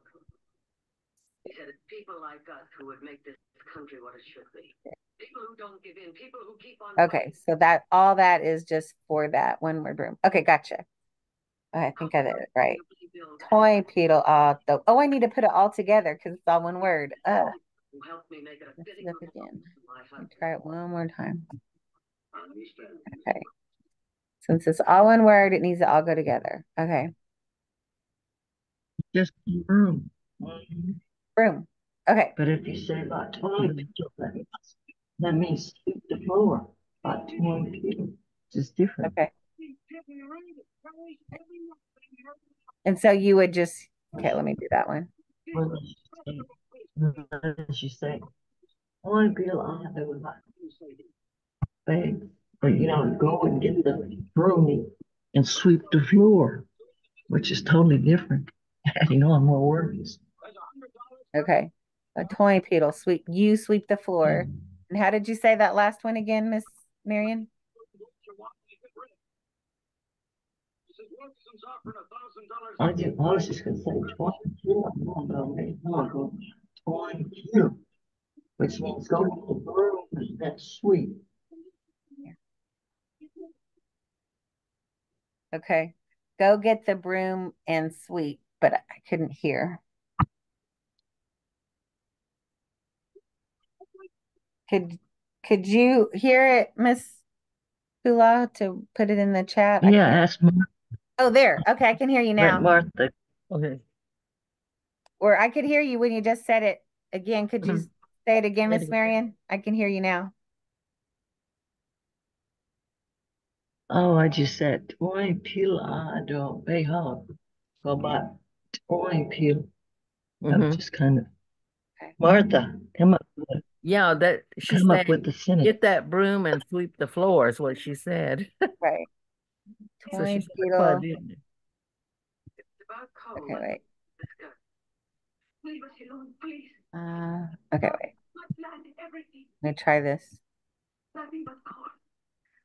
He said it's people like us who would make this country what it should be. People who don't give in, people who keep on. Okay, so that all that is just for that one word broom. Okay, gotcha. I think I did it right. Toy pedal uh dope. Oh, I need to put it all together because it's all one word. Uh Who helped me make it a let's fitting again. Let me try it one more time. Okay. Since it's all one word, it needs to all go together. Okay. Just broom. Broom. Okay. But if you say about toilet paper, that means, that means sweep the floor. About toilet paper, just different. Okay. And so you would just okay, let me do that one. She does she say? I have it like bag, but you don't go and get the broom and sweep the floor, which is totally different. Adding on more words. Okay. A toy pedal sweep. You sweep the floor. Mm-hmm. And how did you say that last one again, Miss Marion? I just, I was just gonna say twenty-two, I'm gonna go, make- I'm gonna go twenty-two, which means go to the broom and then sweep. Okay. Go get the broom and sweep, but I couldn't hear. Could could you hear it, Miss Hula, to put it in the chat? I Yeah, ask Mar- Oh, there. Okay, I can hear you now. Martha. Okay. Or I could hear you when you just said it again. Could you Mhm. say it again, Miss. Marion? I can hear you now. Oh, I just said twenty peel, I don't pay hard. Go about twenty peel. I Mhm. was just kind of, Martha, come up, with- Yeah, that she come up with the sentence. get that broom and sweep the floor is what she said. Right. So Toy she's pedal. plugged in. It's. Okay, wait. Discuss. Leave us alone, please. Uh, okay, wait. My plan, everything. Let me try this.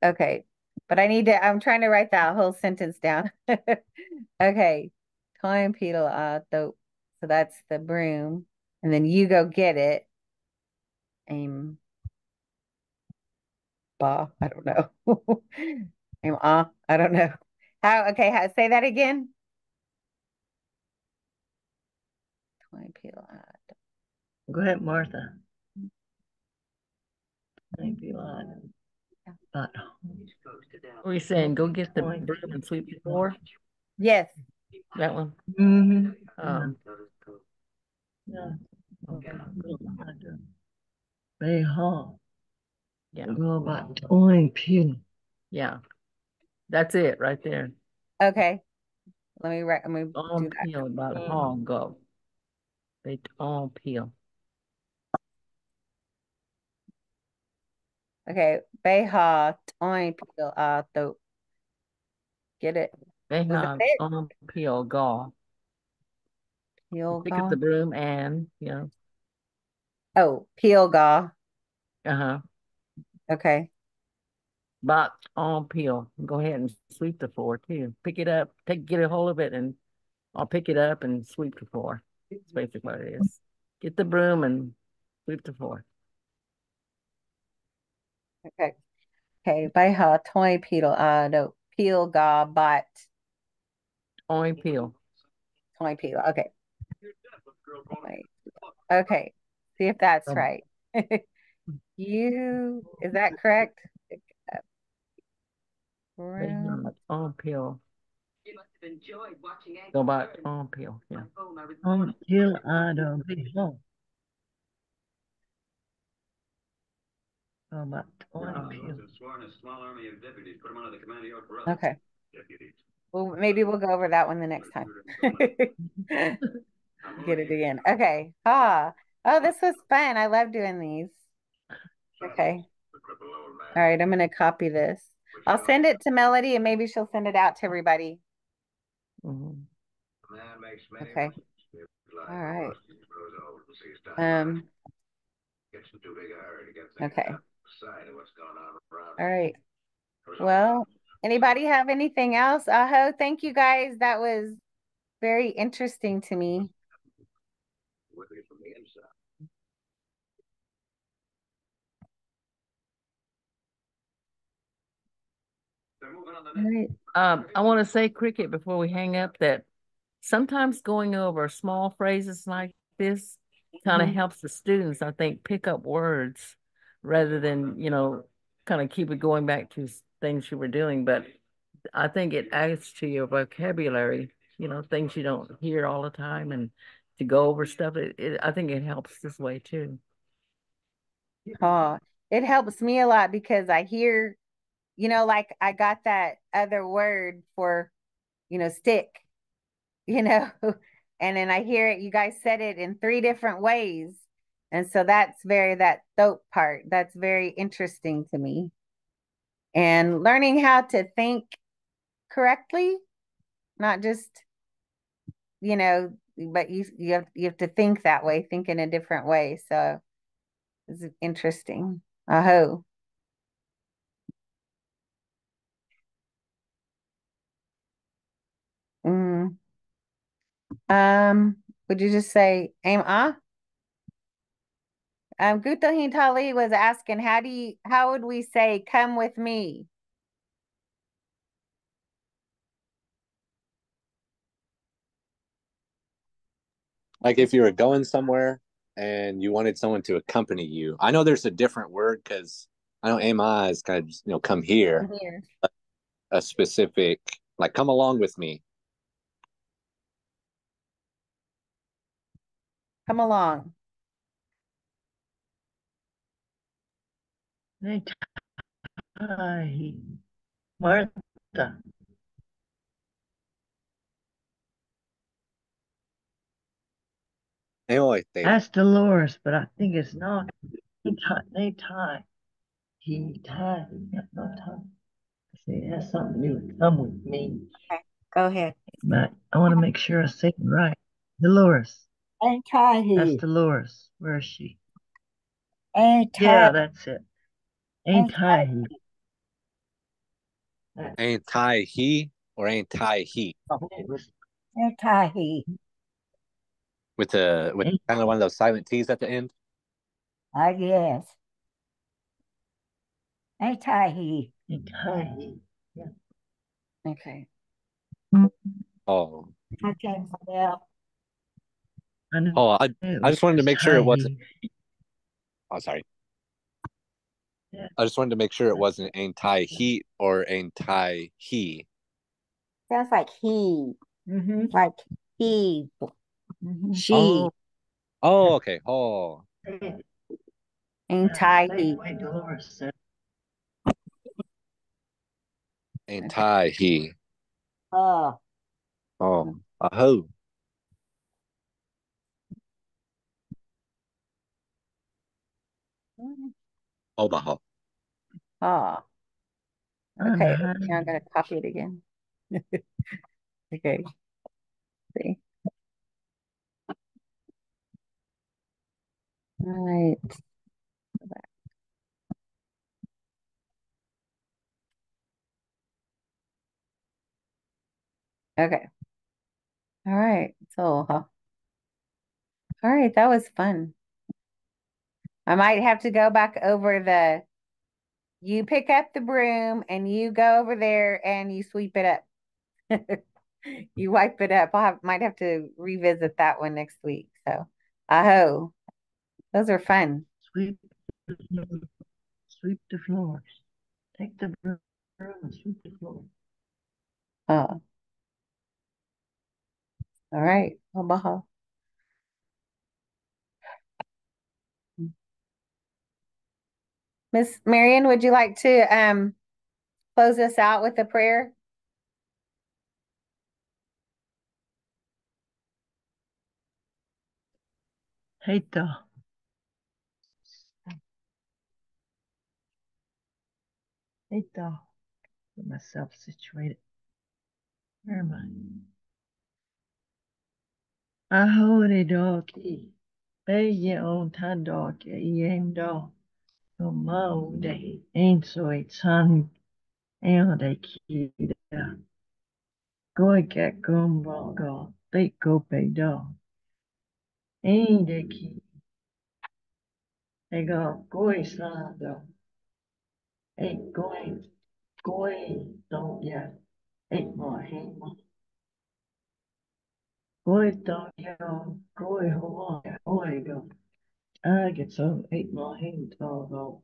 Okay, but I need to, I'm trying to write that whole sentence down. Okay, and pedal, uh, so, that's the broom, and then you go get it. Aim. Ba, I don't know. Aim, ah, I don't know. How, okay, how, say that again? Pedal, Go ahead, Martha. You, Lord. But What are you saying? Go get the broom and sweep the floor? Yes. That one? Mhm. Um, Yeah. Bay Hall. Yeah. Go about toy and pedal. yeah. That's it right there. Okay. Let me write, let me On do that. peel about Mm. hall go. They on peel. Okay, Beha, toy, peel, uh, tho. Get it? They Was have it it? on peel go. Peel, Pick up the broom and, you know, Oh, peel, gaw. uh-huh. Okay. But on peel. Go ahead and sweep the floor too. Pick it up, take get a hold of it and I'll pick it up and sweep the floor. That's basically what it is. Get the broom and sweep the floor. Okay. Okay, Beha, toy, peel, uh, no, peel, gaw, bot, On peel. toy, peel. Okay. Toy, Okay. See if that's Um, right. You, is that correct? They Broom. have on peel. Go about on peel, yeah. Until I don't be home. Go about toy and pedal. Okay. Well, maybe we'll go over that one the next time. Get it again. Okay. Ah. Oh, this was fun. I love doing these. Okay. All right, I'm gonna copy this. I'll send it to Melody and maybe she'll send it out to everybody. Mhm. Okay. All right. Um, okay. All right. Well, anybody have anything else? Aho, thank you guys. That was very interesting to me. All right. Um, I want to say, Cricket, before we hang up, that sometimes going over small phrases like this kind of Mhm. helps the students, I think, pick up words rather than, you know, kind of keep it going back to things you were doing. But I think it adds to your vocabulary, you know, things you don't hear all the time and to go over stuff. It, it I think it helps this way too. Oh, it helps me a lot because I hear, you know, like I got that other word for, you know, stick, you know, and then I hear it, you guys said it in three different ways. And so that's very, that throat part, that's very interesting to me. And learning how to think correctly, not just, you know, but you you have you have to think that way, think in a different way. So it's interesting. Aho. Mm. Um, would you just say aim ah? Um, Guto Hintali was asking, how do you how would we say come with me? Like if you were going somewhere and you wanted someone to accompany you. I know there's a different word because I know AMI is kind of you know come here, Here. a specific like come along with me. Come along. Hey, Ty, Martha. That's Dolores, but I think it's not. They tie. They tie. He tied. Yeah, no tie. See, it has something to come with me. Okay, go ahead. But I want to make sure I say it right. Dolores. Ain't tie That's he. Dolores. Where is she? Ain't Yeah, that's it. Anti. Anti he or anti he It was Anti-he. with the with kind of one of those silent T's at the end. I guess. Ain't Anti-he. anti. Okay. Oh, Okay. Yeah. I know. oh, I I just wanted to make sure it wasn't. Oh, sorry. Yeah. I just wanted to make sure it wasn't anti heat or anti he. Sounds like he. Mm-hmm. Like he. Mhm. She. Oh, oh, okay. Oh, Anti-he. Why Dolores anti he. Oh. Oh, aho. Omaha. Ah. Okay. Uh-huh. Now I'm gonna copy it again. Okay. See. All right. Okay. All right. So, huh. all right. that was fun. I might have to go back over the, you pick up the broom and you go over there and you sweep it up. You wipe it up. I have, might have to revisit that one next week. So, aho, those are fun. sweep the floor. Sweep the floors. Take the broom and sweep the floor. Uh, all right. Omaha. Miss Marion, would you like to um close us out with a prayer? Hate the get myself situated. Where am I? I hold a doggy. Bay your own time dog, aim dog. No mo day ain't so it's sun and they kid. Go get gumball go. They go pay dog. Ain't they kid. They go go son dog. Ain't going going don't yeah. I get so eight more hang tall oh, go.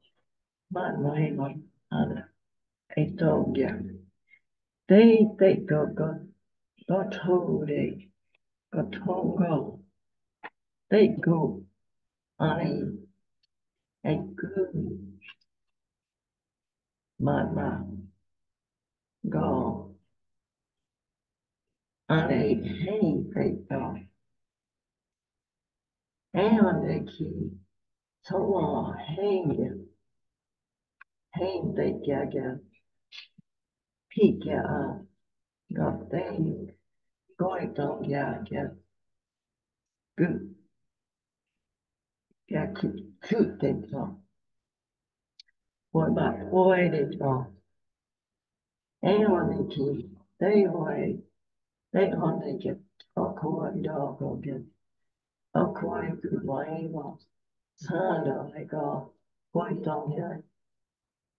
But more hang more. Other. Eight dog yeah. They they go go. Go to they. Go. They go. I a good. Mama. Go. I hate they go. And they keep so long hanging. Hang they gaga. Peek ya. Got they going don't ya get good. Yeah, cute, cute they talk. What about boy they talk? And when they keep, they way, they on they get a coy dog go get a coy good way was. Son of they go, boy don't get,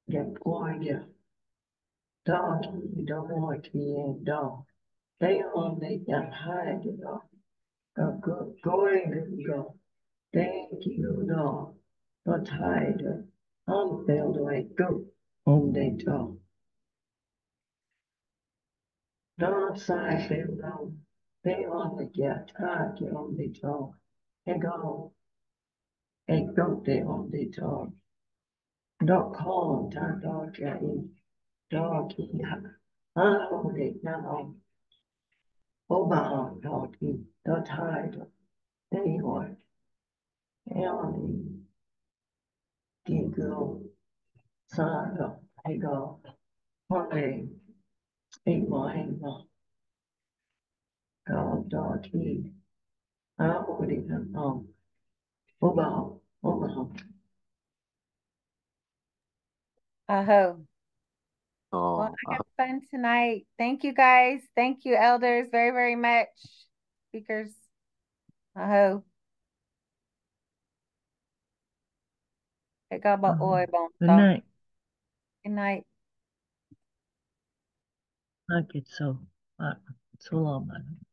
get boy get. Dog, you don't want to be a dog. They on they get high get off. Go, go, go. Thank you, dog. But hide, I'm failed go, on they talk. Don't say feel no. They on the get, I get on the talk. And go. And go they on the talk. Don't call them, dog, get in. Dog, yeah. I hold it now. Oba, dog, don't hide. They want. Ellie. Gigo. Sado. I go. Honey. Eight mine. Go, dog, eat. I hold it now. Oba, Oba. Aho. Oh, Well, I had fun tonight. Thank you guys. Thank you, elders, very, very much. Speakers. Aho. Ikaw ba, Aho. oy, bong Good tong? night. Good night. Like it's so, uh, so long, man.